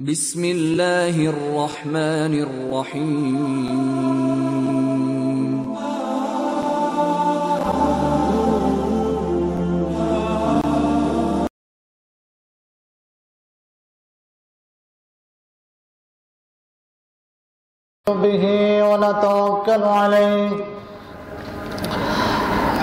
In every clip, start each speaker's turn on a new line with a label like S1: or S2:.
S1: بسم الله الرحمن الرحيم.
S2: به ونتوكل عليه.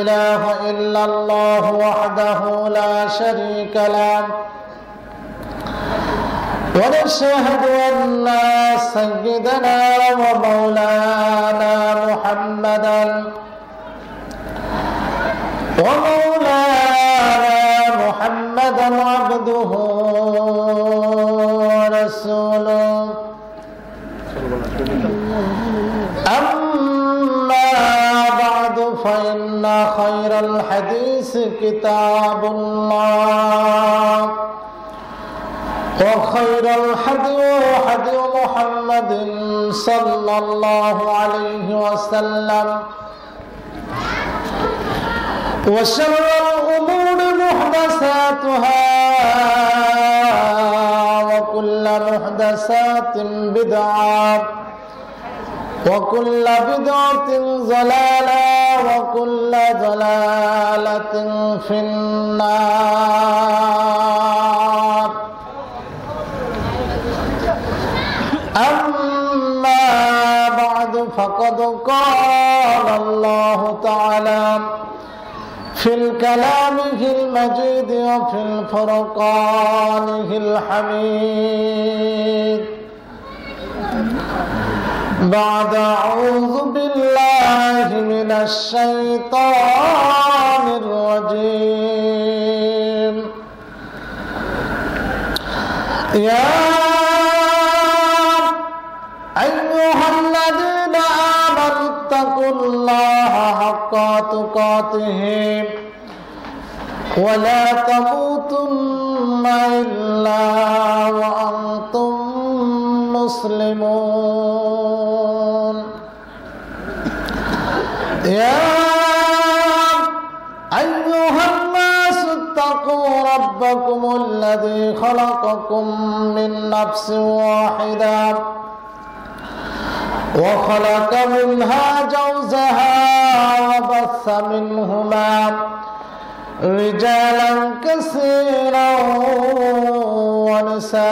S2: إله إلا الله وحده لا شريك له. ونشهد أن سيدنا ومولانا محمدا ومولانا محمدا عبده ورسوله. أما فإن خير الحديث كتاب الله. وخير الحدي حدي محمد صلى الله عليه وسلم. وشر الأمور محدثاتها. وكل محدثات بدعة. وكل بدعة ضلالة وكل ضلالة في النار أما بعد فقد قال الله تعالى في الكلام المجيد وفي الفرقان الحميد بعد أعوذ بالله من الشيطان الرجيم. يا أيها الذين آمنوا اتقوا الله حق تقاته ولا تموتن إلا وأنتم مسلمون. يا أيها الناس اتقوا ربكم الذي خلقكم من نفس واحدة وخلق منها جوزها وبث منهما رجالا كثيرا ونساء.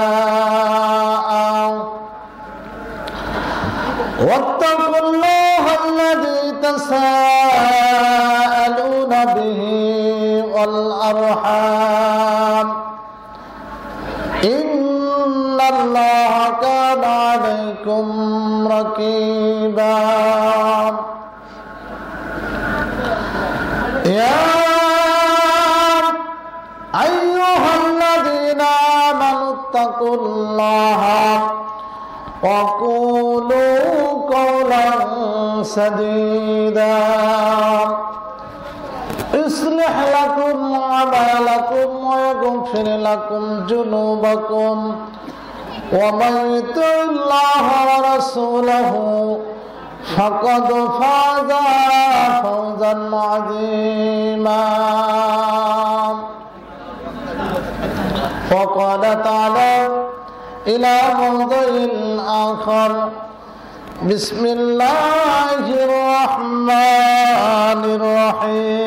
S2: واتقوا الله الذي تساءلون به والأرحام إن الله كان عليكم ركيبا يا أيها الذين آمنوا اتقوا الله وقولوا قولا سديدا يصلح لكم أعمالكم ويغفر لكم جنوبكم ومن يطع الله ورسوله فقد فاز فوزا عظيما وقال تعالى إلى موضع آخر بسم الله الرحمن الرحيم.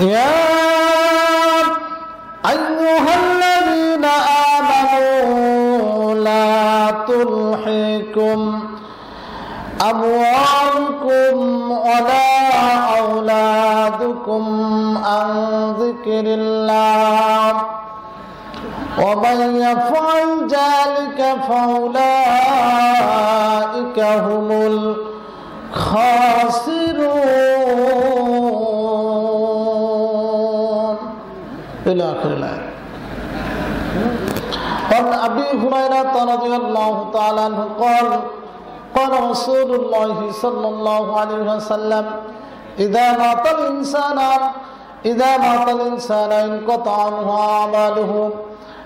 S2: يا أيها الذين آمنوا لا تلحكم أموالكم ولا أولادكم عن ذكر الله. ومن يفعل ذلك فأولئك هم الخاسرون. إلى آخر الآية. وعن أبي هريرة رضي الله تعالى عنه قال قال رسول الله صلى الله عليه وسلم إذا مات الإنسان إذا مات الإنسان انقطع عنه أعماله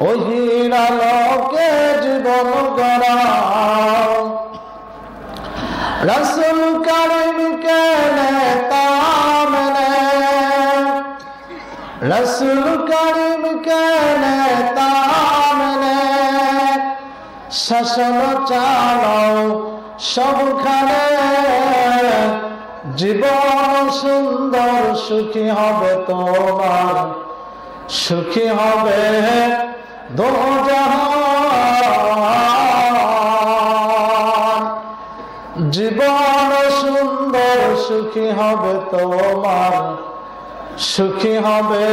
S2: যায় ওহিরালকে জীবন গড়া রসুল করিমকে নেতা মনে। রসুল করিম কে নেতা মনে। শাসন চালাও সবখানে। জীবন সুন্দর, সুখী হবে তোমার, সুখী হবে জীবন সুন্দর, সুখী হবে তোমার, সুখী হবে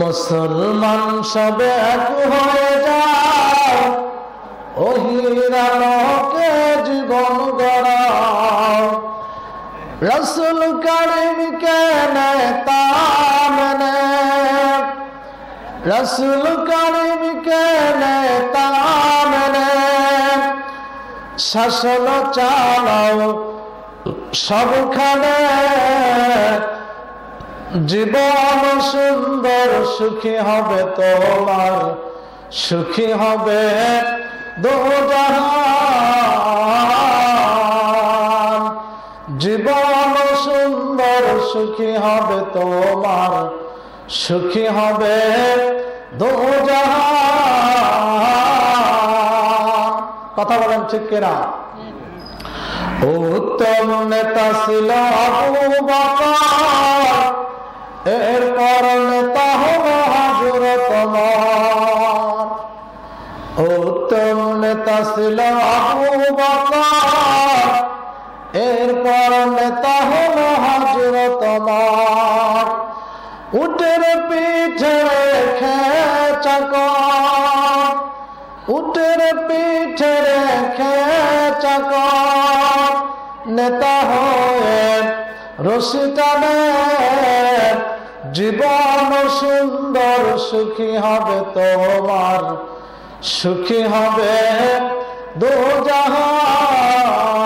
S2: মুসলমান সবে এক হয়ে যায় ওহিরালকে জীবন গড়াও। রসুল করিমকে নেতা মনে রসুল করিমকে নেতা মনে শাসন চালাও সবখানে। জীবন সুন্দর, সুখী হবে তোমার, সুখী হবে দো সুখী হবে তোমার, সুখী হবে কথা বলেন ঠিক কিনা? উত্তম নেতা ছিল এরপর নেতা হলো হাজরত উত্তম নেতা ছিল আবু বকর এরপর নেতা হলো হাজরত উটের পিঠে খেচাকর উটের পিঠে রেখে চাকর। নেতা হয়ে রসিটানে জীবন সুন্দর, সুখী হবে তোমার। সুখী হবে দু জাহান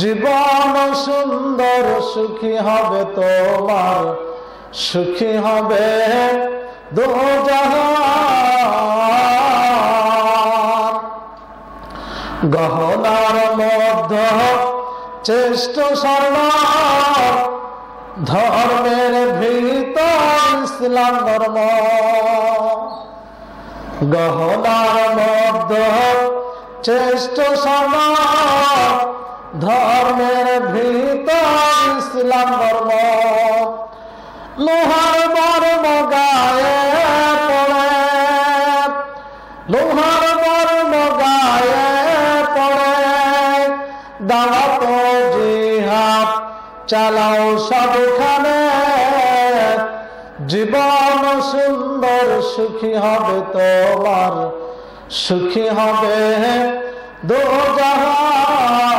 S2: জীবন সুন্দর, সুখী হবে তোমার, সুখী হবে গহনার মধ্য চেষ্ট স্বর্ণ ধর্মের ভিতর ইসলাম ধর্ম। গহনার মধ্য চেষ্ট স্বর্ণ ধর্মের ভিতর ইসলাম ধর্ম। লোহার বর্ম গায়ে পড়ে। লোহার বর্ম গায়ে পড়ে। দাওয়াত জিহাদ চালাও সবখানে। জীবন সুন্দর, সুখী হবে তোমার। সুখী হবে দো জাহান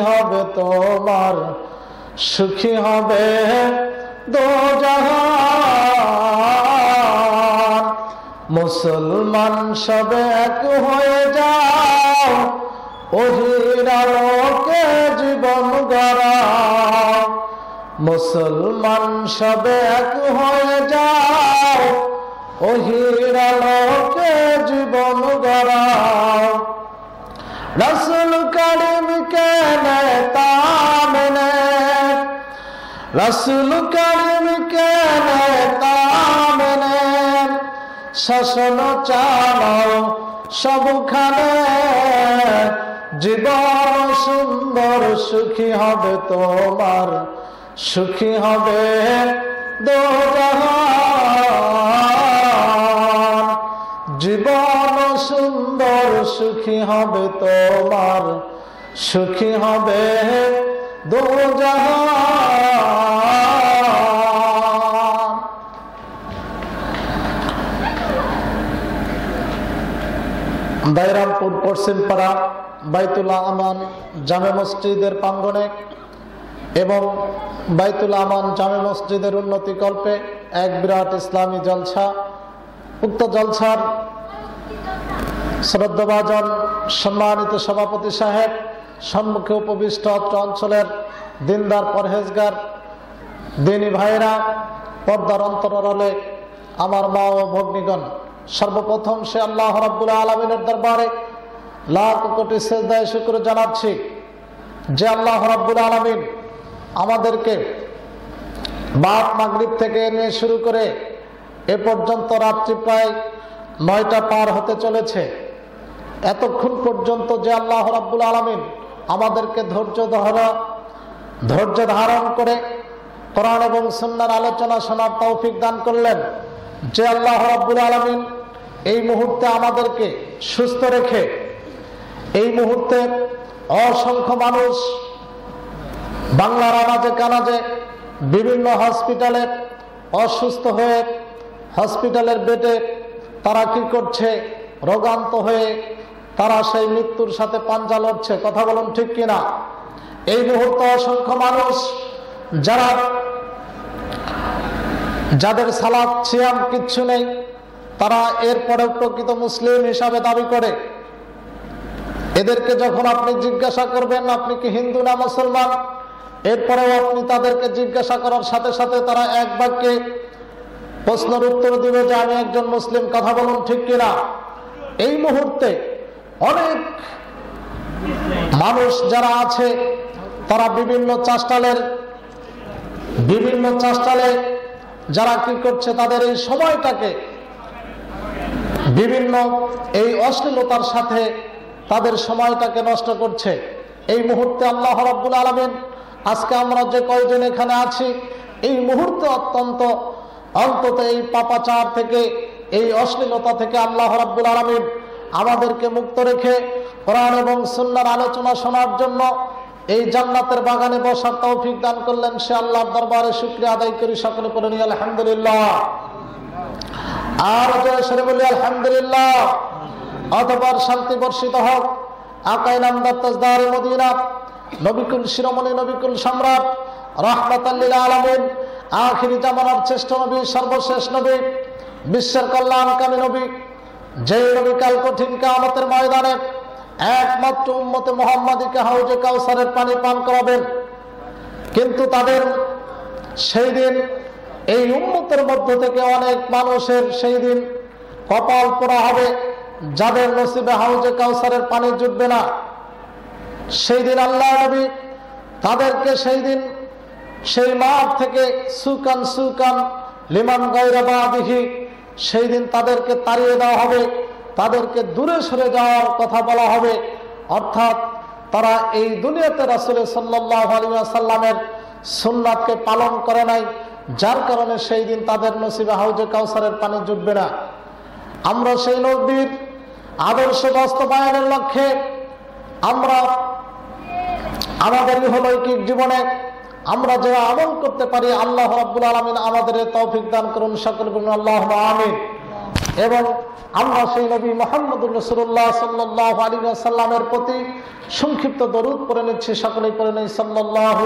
S2: হবে তোমার, সুখী হবে মুসলমান সবে এক হয়ে যাও ওহিরালোকে জীবন গড়া মুসলমান সবে এক হয়ে যাও ওহিরালোকে জীবন গড়া রসুল করিম শাসন চালাও সবখানে। জীবন সুন্দর, সুখী হবে তোমার, সুখী হবে জীবন সুন্দর, সুখী হবে তোমার সুখী হবে দায়রামপুর পশ্চিমপাড়া বাইতুল্লাহ আমান জামে মসজিদের প্রাঙ্গণে এবং বাইতুল আমান জামে মসজিদের উন্নতি কল্পে এক বিরাট ইসলামী জলসা, উক্ত জলসার শ্রদ্ধাভাজন সম্মানিত সভাপতি সাহেব সম্মুখে উপবিষ্ট অঞ্চলের দিনদার পরহেজগার, দিনী ভাইরা, পর্দার অন্তরালে আমার মা ও ভগ্নিগণ, সর্বপ্রথম সে আল্লাহ রাব্বুল আলমিনের দরবারে লাখ কোটি সেজদায় শুক্র জানাচ্ছি যে আল্লাহ রাব্বুল আলমিন আমাদেরকে বাপ মাগরিব থেকে নিয়ে শুরু করে এ পর্যন্ত রাত্রি প্রায় নয়টা পার হতে চলেছে। এতক্ষণ পর্যন্ত যে আল্লাহ রাব্বুল আলমিন আমাদেরকে ধৈর্য ধরা। ধৈর্য ধারণ করে কোরআন এবং সুন্নার আলোচনা শোনার তৌফিক দান করলেন। যে আল্লাহ রাব্বুল আলমিন এই মুহূর্তে আমাদেরকে সুস্থ রেখে এই মুহূর্তে অসংখ্য মানুষ বাংলার আনাজে কানাজে বিভিন্ন হসপিটালে অসুস্থ হয়ে হসপিটালের বেডে তারা কি করছে, রোগান্ত হয়ে তারা সেই মৃত্যুর সাথে পাঞ্জা লড়ছে। কথা বলুন ঠিক কিনা? এই মুহূর্তে অসংখ্য মানুষ যারা যাদের সালাদ সিয়াম কিচ্ছু নেই, তারা এরপরে প্রকৃত মুসলিম হিসাবে দাবি করে। এদেরকে যখন আপনি জিজ্ঞাসা করবেন, আপনি কি হিন্দু না মুসলমান? এরপরেও আপনি তাদেরকে জিজ্ঞাসা করার সাথে সাথে তারা এক বাক্যে প্রশ্নের উত্তর দিবে যে, আমি একজন মুসলিম। কথা বলুন ঠিক কিনা? এই মুহূর্তে অনেক মানুষ যারা আছে, তারা বিভিন্ন চাষটালের বিভিন্ন চাষটালে যারা কি করছে, তাদের এই সময়টাকে বিভিন্ন এই অশ্লীলতার সাথে তাদের সময়টাকে নষ্ট করছে। এই মুহূর্তে আল্লাহ রাব্বুল আলমিন, আজকে আমরা যে কয়জন এখানে আছি, এই মুহূর্তে অত্যন্ত, অন্তত এই পাপাচার থেকে, এই অশ্লীলতা থেকে আল্লাহ রাব্বুল আলমিন আমাদেরকে মুক্ত রেখে কোরআন এবং সুন্নার আলোচনা শোনার জন্য এই জান্নাতের বাগানে বসার তৌফিক দান করলেন সে আল্লাহর দরবারে শুক্রিয়া আদায় করি, সকলে করে নিয়ে আলহামদুলিল্লাহ। আর জয় সরে বলি, আলহামদুলিল্লাহ। অতপর শান্তি বর্ষিত হোক। আকাই নামদার তাজদার মদিনা, নবিকুল শিরোমণি, নবিকুল সম্রাট রহমতাল্লিল আলমিন, আখিরি জামানার শ্রেষ্ঠ নবী, সর্বশেষ নবী, বিশ্বের কল্যাণকামী নবী যে নবী কাল কঠিন কামতের ময়দানে একমাত্র উম্মতে মোহাম্মদীকে হাউজে কাউসারের পানি পান করাবেন। কিন্তু তাদের সেই দিন, এই উন্মতের মধ্য থেকে অনেক মানুষের সেই দিন কপাল পোড়া হবে, যাদের নসিবে হাউজে কাউসারের পানি জুটবে না। সেই দিন আল্লাহ নবী তাদেরকে সেই দিন সেই মাঠ থেকে সুকান সুকান লিমান গৈরাবাদিহি সেই দিন তাদেরকে তাড়িয়ে দেওয়া হবে, তাদেরকে দূরে সরে যাওয়ার কথা বলা হবে। অর্থাৎ তারা এই দুনিয়াতে রাসুল সাল্লাহ আলিয়াসাল্লামের সুন্নাতকে পালন করে নাই, যার কারণে সেই দিন তাদের নসিবে হাউজে কাউসারের পানি জুটবে না। আমরা সেই নদীর আদর্শ বাস্তবায়নের লক্ষ্যে আমরা আমাদের ইহলৌকিক জীবনে আমরা যে আমল করতে পারি, আল্লাহ রাব্বুল আলমিন আমাদের তৌফিক দান করুন, সকল বলুন আল্লাহ আমিন। এবং আমরা সেই নবী মোহাম্মদ রসুল্লাহ সাল্লাহ আলী সাল্লামের প্রতি সংক্ষিপ্ত দরুদ করে নিচ্ছি, সকলেই করে নেই সাল্লাহ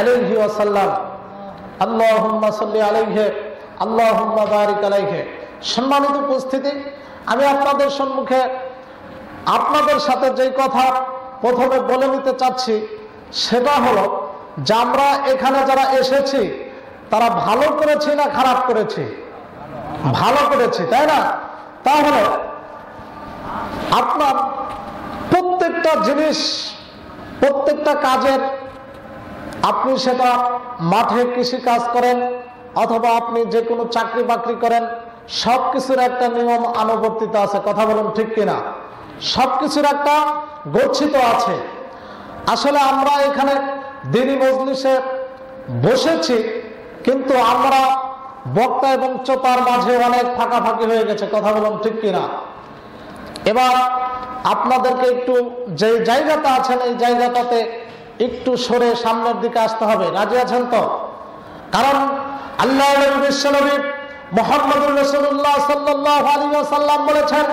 S2: আলহি আসাল্লাম আল্লাহ সাল্লি আলহে আল্লাহ বারিক আলাইহে। সম্মানিত উপস্থিতি, আমি আপনাদের সম্মুখে আপনাদের সাথে যেই কথা প্রথমে বলে নিতে চাচ্ছি, সেটা হলো যে আমরা এখানে যারা এসেছি, তারা ভালো করেছি না খারাপ করেছি? ভালো করেছি, তাই না? তাহলে আপনার প্রত্যেকটা জিনিস, প্রত্যেকটা কাজের আপনি সেটা মাঠে কৃষি কাজ করেন, অথবা আপনি যে কোনো চাকরি বাকরি করেন সব কিছুর একটা নিয়ম আনুবর্তিত আছে, কথা বলুন ঠিক কিনা? সব কিছুর একটা গচ্ছিত আছে। আসলে আমরা এখানে দিনী মজলিসে বসেছি, কিন্তু আমরা বক্তা এবং চোতার মাঝে অনেক ফাঁকাফাঁকি হয়ে গেছে, কথা বলুন ঠিক কিনা? এবার আপনাদেরকে একটু যে জায়গাটা আছেন, এই জায়গাটাতে একটু সরে সামনের দিকে আসতে হবে। রাজি আছেন তো? কারণ আল্লাহ বিশ্বনবী মোহাম্মদুর রসুল্লাহ সাল্লাহ আলী সাল্লাম বলেছেন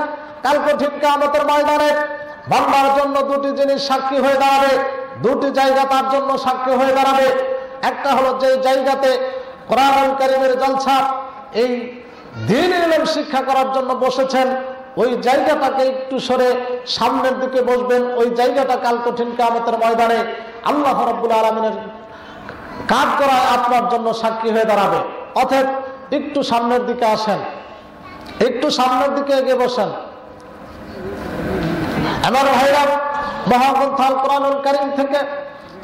S2: কাল কঠিন কামতের ময়দানে বান্দার জন্য দুটি জিনিস সাক্ষী হয়ে দাঁড়াবে। দুটি জায়গা তার জন্য সাক্ষী হয়ে দাঁড়াবে। একটা হলো যে জায়গাতে কোরআন জলসা, এই দিন এলম শিক্ষা করার জন্য বসেছেন। ওই জায়গাটাকে একটু সরে সামনের দিকে বসবেন। ওই জায়গাটা কাল কঠিন কামতের ময়দানে আল্লাহ রব্বুল আলমিনের কাজ করা আপনার জন্য সাক্ষী হয়ে দাঁড়াবে। অতএব একটু সামনের দিকে আসেন। একটু সামনের দিকে এগিয়ে বসেন। আমার ভাইরা মহাগ্রন্থ কোরআনুল কারিম থেকে,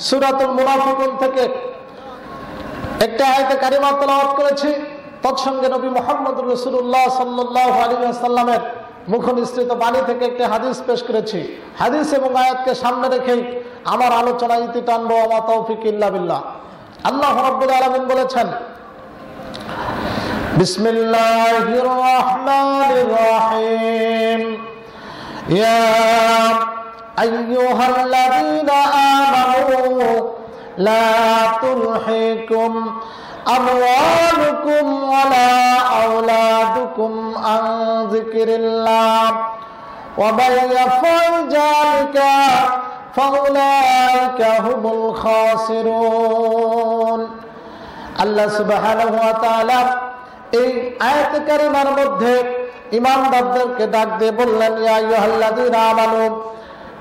S2: সুরাতুল মুনাফিকুন থেকে একটা আয়তে কারিমা করেছি। তৎসঙ্গে নবী মোহাম্মদ রসুল্লাহ সাল্লাহ আলী সাল্লামের মুখ নিঃসৃত বাণী থেকে একটি হাদিস পেশ করেছি। হাদিস এবং আয়াতকে সামনে রেখেই আমার আলোচনা ইতি টানবো আমার তৌফিক ইল্লা বিল্লাহ। আল্লাহ রব্বুল আলমিন বলেছেন, বিসমিল্লাহির রহমানির রহিম। ইয়া আইয়ুহাল্লাযীনা আমানু লা তুলহিকুম أموالكم ولا أولادكم عن ذكر الله ومن يفعل ذلك فأولئك هم الخاسرون আল্লাহ সুবহানাহু ওয়া তাআলা এই আয়াত কারিমার মধ্যে ইমানদারদেরকে ডাক দিয়ে বললেন ইয়া আইয়ুহাল্লাযীনা আমানু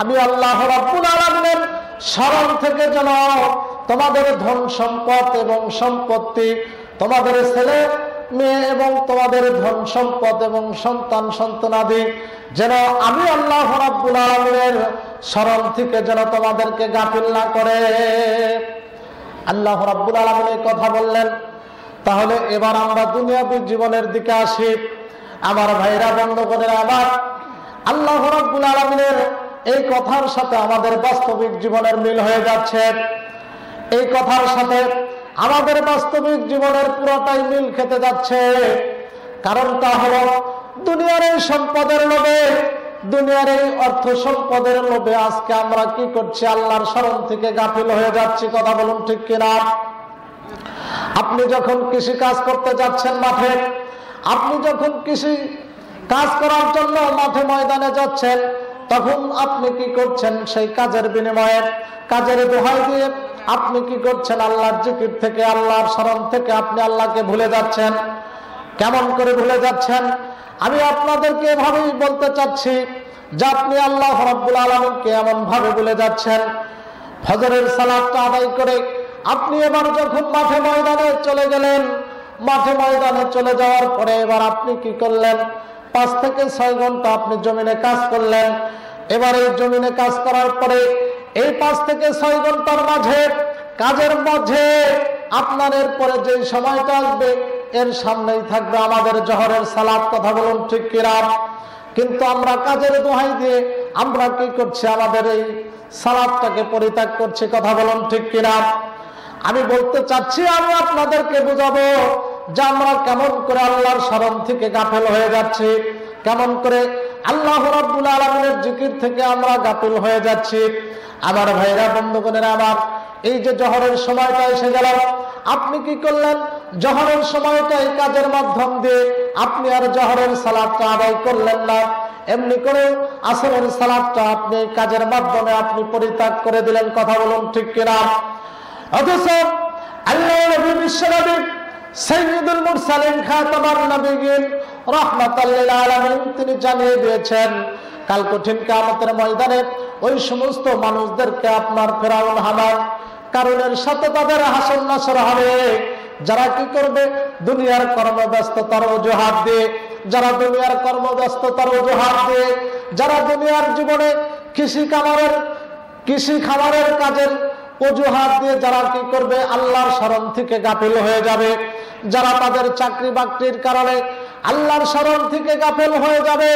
S2: আমি আল্লাহ রাব্বুল স্মরণ থেকে যেন তোমাদের ধন সম্পদ এবং সম্পত্তি, তোমাদের ছেলে, মেয়ে এবং তোমাদের ধন সম্পদ এবং সন্তান, সন্তানাদি, যেন আমি আল্লাহ রাব্বুল আলামিনের স্মরণ থেকে যেন তোমাদেরকে গাফিল না করে। আল্লাহ রাব্বুল আলামিন কথা বললেন তাহলে এবার আমরা দুনিয়াবী জীবনের দিকে আসি। আমার ভাইরা, বন্ধুগণের আবার আল্লাহ রাব্বুল আলামিনের এই কথার সাথে আমাদের বাস্তবিক জীবনের মিল হয়ে যাচ্ছে। এই কথার সাথে আমাদের বাস্তবিক জীবনের পুরোটাই মিল খেতে যাচ্ছে। কারণটা হলো দুনিয়ার এই সম্পদের লোভে, দুনিয়ার এই অর্থ সম্পদের লোভে আজকে আমরা কি করছি? আল্লাহর স্মরণ থেকে গাফিল হয়ে যাচ্ছি। কথা বলুন ঠিক কিনা? আপনি যখন কৃষি কাজ করতে যাচ্ছেন মাঠে, আপনি যখন কৃষি কাজ করার জন্য মাঠে ময়দানে যাচ্ছেন, তখন আপনি কি করছেন সেই কাজের বিনিময়ে? কাজের দোহাই দিয়ে আপনি কি করছেন? আল্লাহর জিকির থেকে, আল্লাহর স্মরণ থেকে আপনি আল্লাহকে ভুলে যাচ্ছেন। কেমন করে ভুলে যাচ্ছেন? আমি আপনাদেরকে এভাবেই বলতে চাচ্ছি যে আপনি আল্লাহ রব্বুল আলমকে এমন ভাবে ভুলে যাচ্ছেন। ফজরের সালাদটা আদায় করে আপনি এবার যখন মাঠে ময়দানে চলে গেলেন, মাঠে ময়দানে চলে যাওয়ার পরে এবার আপনি কি করলেন? পাঁচ থেকে ছয় ঘণ্টা আপনি জমিনে কাজ করলেন। এবার এই জমিনে কাজ করার পরে এই পাঁচ থেকে ছয় ঘণ্টার মাঝে, কাজের মাঝে আপনার এরপরে যে সময়টা আসবে, এর সামনেই থাকবে আমাদের জহরের সালাদ, কথা বলুন ঠিক কিরাম কিন্তু আমরা কাজের দোহাই দিয়ে আমরা কি করছি? আমাদের এই সালাদটাকে পরিত্যাগ করছি, কথা বলুন ঠিক কিরাম আমি বলতে চাচ্ছি, আমি আপনাদেরকে বুঝাবো যে আমরা কেমন করে আল্লাহর স্মরণ থেকে গাফেল হয়ে যাচ্ছি, কেমন করে আল্লাহ আলমিনের জিকির থেকে আমরা গাফিল হয়ে যাচ্ছি। আমার ভাইরা, বন্ধুগণের, আমার এই যে জহরের সময়টা এসে গেল, আপনি কি করলেন? জহরের সময়টা এই কাজের মাধ্যম দিয়ে আপনি আর জহরের সালাদটা আদায় করলেন না। এমনি করে আসরের সালাদটা আপনি কাজের মাধ্যমে আপনি পরিত্যাগ করে দিলেন, কথা বলুন ঠিক কিনা? অথচ তিনি জানিয়ে দিয়েছেন, কাল কঠিন কিয়ামতের ময়দানে ওই সমস্ত মানুষদেরকে আপনার ফেরাউন হামান কারণের সাথে তাদের হাসন নাসর হবে। যারা কি করবে? দুনিয়ার কর্মব্যস্ততার অজুহাত দিয়ে। যারা দুনিয়ার কর্মব্যস্ততার অজুহাত দিয়ে। যারা দুনিয়ার জীবনে কৃষি কামারের কৃষি খামারের কাজের অজুহাত দিয়ে যারা কি করবে, আল্লাহর স্মরণ থেকে গাফিল হয়ে যাবে। যারা তাদের চাকরি বাকরির কারণে আল্লাহর স্মরণ থেকে গাফেল হয়ে যাবে,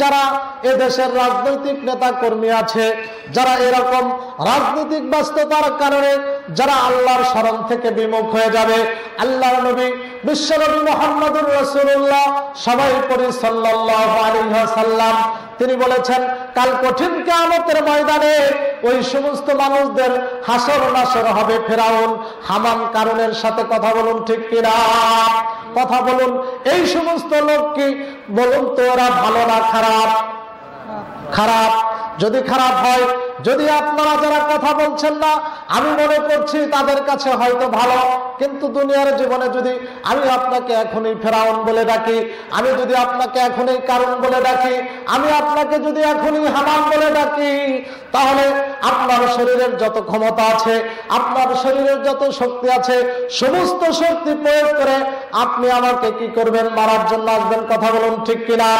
S2: যারা এদেশের রাজনৈতিক নেতা কর্মী আছে, যারা এরকম রাজনৈতিক ব্যস্ততার কারণে যারা আল্লাহর স্মরণ থেকে বিমুখ হয়ে যাবে। আল্লাহর নবী বিশ্বনবী মোহাম্মদুর রসুল্লাহ সবাই পরি সাল্লাহ আলিহাসাল্লাম তিনি বলেছেন, কাল কঠিন কামতের ময়দানে ওই সমস্ত মানুষদের হাসর নাসর হবে ফেরাউন। হামান কারণের সাথে কথা বলুন ঠিক কিনা? কথা বলুন, এই সমস্ত লোক কি বলুন তো, ওরা ভালো না খারাপ? খারাপ। যদি খারাপ হয়, যদি আপনারা যারা কথা বলছেন না, আমি মনে করছি তাদের কাছে হয়তো ভালো। কিন্তু দুনিয়ার জীবনে যদি আমি আপনাকে এখনই ফেরাউন বলে ডাকি, আমি যদি আপনাকে এখনই কারণ বলে ডাকি, আমি আপনাকে যদি এখনই হামান বলে ডাকি, তাহলে আপনার শরীরের যত ক্ষমতা আছে, আপনার শরীরের যত শক্তি আছে, সমস্ত শক্তি প্রয়োগ করে আপনি আমাকে কি করবেন, মারার জন্য আসবেন, কথা বলুন ঠিক কিনা?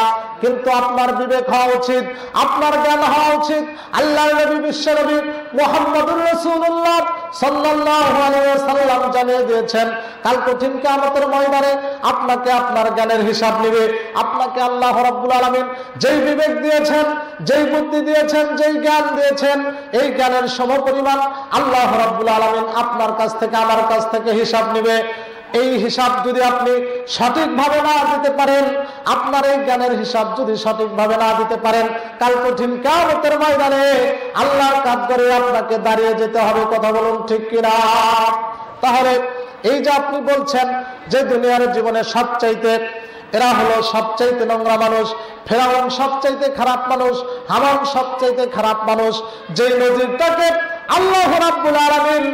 S2: কিন্তু আপনার বিবেক হওয়া উচিত। আপনার জ্ঞান হওয়া উচিত। আল্লাহ নবী, বিশ্ব নবী মোহাম্মদুর রসুল্লাহ আপনাকে আপনার আল্লাহ যেই বিবেক দিয়েছেন, যেই বুদ্ধি দিয়েছেন, যেই জ্ঞান দিয়েছেন, এই জ্ঞানের সমপরিমাণ আল্লাহ আপনার কাছ থেকে, আমার কাছ থেকে হিসাব নিবে। এই হিসাব যদি আপনি সঠিকভাবে না দিতে পারেন, আপনার এই জ্ঞানের হিসাব যদি সঠিকভাবে না দিতে পারেন, কাল কঠিন কামতের ময়দানে আল্লাহর কাজ করে আপনাকে দাঁড়িয়ে যেতে হবে, কথা বলুন ঠিক কিনা? তাহলে এই যে আপনি বলছেন যে দুনিয়ার জীবনে সবচাইতে এরা হলো সবচাইতে নোংরা মানুষ, ফেরাউন সবচাইতে খারাপ মানুষ, হামান সবচাইতে খারাপ মানুষ যে নজিরটাকে আল্লাহ রাব্বুল আলামিন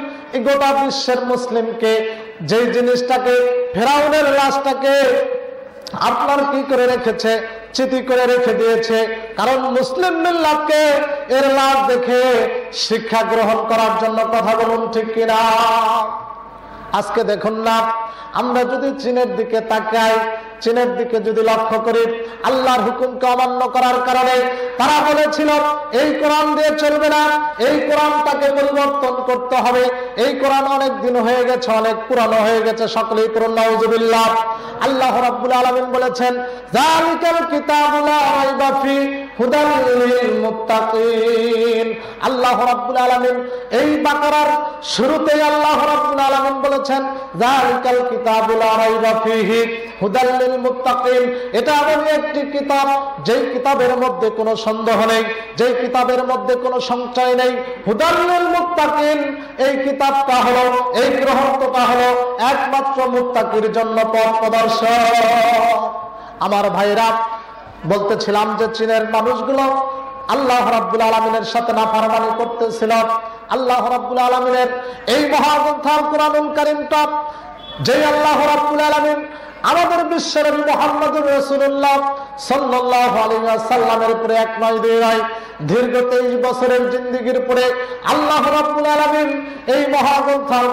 S2: গোটা বিশ্বের মুসলিমকে যেই জিনিসটাকে ফেরাউনের লাশটাকে আপনার কি করে রেখেছে চিতি করে রেখে দিয়েছে? কারণ মুসলিম মিল্লাতকে এর লাভ দেখে শিক্ষা গ্রহণ করার জন্য কথা বলুন ঠিক কিনা? আজকে দেখুন না, আমরা যদি চীনের দিকে তাকাই চীনের দিকে যদি লক্ষ্য করি, আল্লাহর হুকুমকে অমান্য করার কারণে তারা বলেছিল, এই কোরআন দিয়ে চলবে না, এই কোরআনটাকে পরিবর্তন করতে হবে। এই কোরআন অনেক দিন হয়ে গেছে, অনেক পুরানো হয়ে গেছে, সকলেই নাউজুবিল্লাহ। আল্লাহ রাব্বুল আলামিন বলেছেন আল্লাহ রাব্বুল আলামিন এই এটা এমন একটি কিতাব, যেই কিতাবের মধ্যে কোনো সন্দেহ নেই, যেই কিতাবের মধ্যে কোনো নেই। এই কিতাবটা হলো, এই গ্রন্থটা হলো একমাত্র জন্য পথ আমার ভাইরা, বলতেছিলাম যে চীনের মানুষগুলো আল্লাহ রাব্বুল আলমিনের সাথে না ফারমানি করতেছিল। আল্লাহ রাব্বুল আলমিনের এই মহাগ্রন্থাল কোরআনুল কারিমটা যে আল্লাহ রাব্বুল আলমিন আমাদের বিশ্বের মোহাম্মদুর রসুল্লাহ সাল্লাহ সাল্লামের উপরে এক নয়, দুই নয়, দীর্ঘ তেইশ বছরের জিন্দিগির পরে আল্লাহ রাবুল আলমিন এই মহাগ্রন্থ আল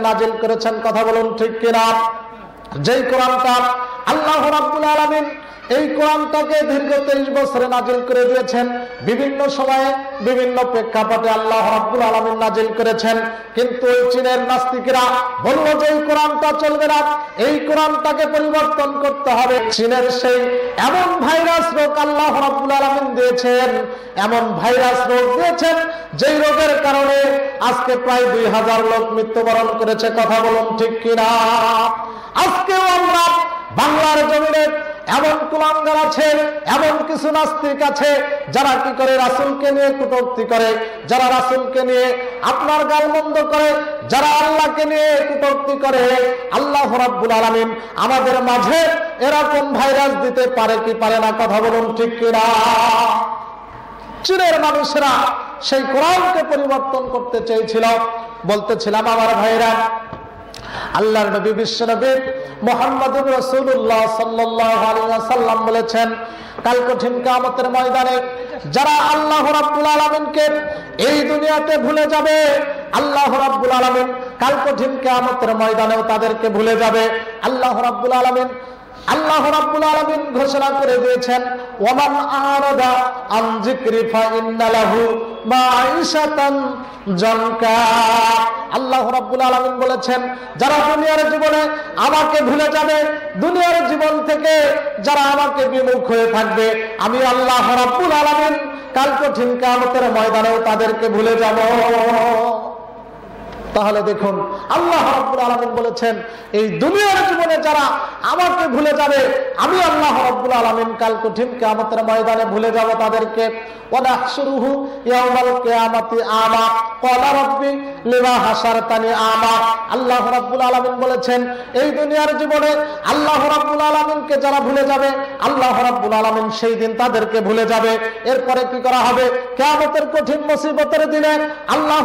S2: নাজিল করেছেন। কথা বলুন ঠিক কিনা? যেই কোরআনটা আল্লাহ রাবুল আলমিন এই কোরআনটাকে দীর্ঘ তেইশ বছরে নাজিল করে দিয়েছেন। বিভিন্ন সময়ে বিভিন্ন প্রেক্ষাপটে আল্লাহ রাব্বুল আলমিন নাজিল করেছেন। কিন্তু ওই চীনের নাস্তিকরা বলল যে, এই কোরআনটা চলবে না। এই কোরআনটাকে পরিবর্তন করতে হবে। চীনের সেই এমন ভাইরাস রোগ আল্লাহ রাব্বুল আলমিন দিয়েছেন। এমন ভাইরাস রোগ দিয়েছেন, যেই রোগের কারণে আজকে প্রায় দুই হাজার লোক মৃত্যুবরণ করেছে। কথা বলুন ঠিক কিনা? আজকেও আমরা বাংলার জমিনে এমন কুলাঙ্গার আছে, এমন কিছু নাস্তিক আছে, যারা কি করে রাসুলকে নিয়ে কুটক্তি করে, যারা রাসুলকে নিয়ে আপনার গালমন্দ করে, যারা আল্লাহকে নিয়ে কুটক্তি করে। আল্লাহ রাব্বুল আলামিন আমাদের মাঝে এরকম ভাইরাস দিতে পারে কি পারে না, কথা বলুন ঠিক কিনা? চীনের মানুষেরা সেই কোরআনকে পরিবর্তন করতে চেয়েছিল। বলতেছিলাম, আমার ভাইরা আল্লাহর নবী বিশ্ব নবী মোহাম্মদুর রসুল্লাহ সাল্লাম বলেছেন, কাল কঠিন কামতের ময়দানে যারা আল্লাহ রাব্বুল আলামিনকে এই দুনিয়াতে ভুলে যাবে, আল্লাহ রাব্বুল আলামিন কাল কঠিন কিয়ামতের ময়দানেও তাদেরকে ভুলে যাবে। আল্লাহ রাব্বুল আলামিন আল্লাহ রাব্বুল আলামিন ঘোষণা করে দিয়েছেন, ওমান আরাদা আন যিকরি ফা ইন্না লাহু মাঈশাতান জানকা আল্লাহ রাব্বুল আলামিন বলেছেন, যারা দুনিয়ার জীবনে আমাকে ভুলে যাবে, দুনিয়ার জীবন থেকে যারা আমাকে বিমুখ হয়ে থাকবে, আমি আল্লাহ রাব্বুল আলামিন কাল কঠিন কিয়ামতের ময়দানেও তাদেরকে ভুলে যাব। তাহলে দেখুন, আল্লাহ রাব্বুল আলামিন বলেছেন, এই দুনিয়ার জীবনে যারা আমাকে ভুলে যাবে, আমি আল্লাহ রাব্বুল আলামিন কাল কঠিন কিয়ামতের ময়দানে ভুলে যাব তাদেরকে। রাব্বুল আলামিন যারা ভুলে যাবে, আল্লাহ সেই দিন তাদেরকে ভুলে যাবে। এরপরে কি করা হবে? কঠিন আল্লাহ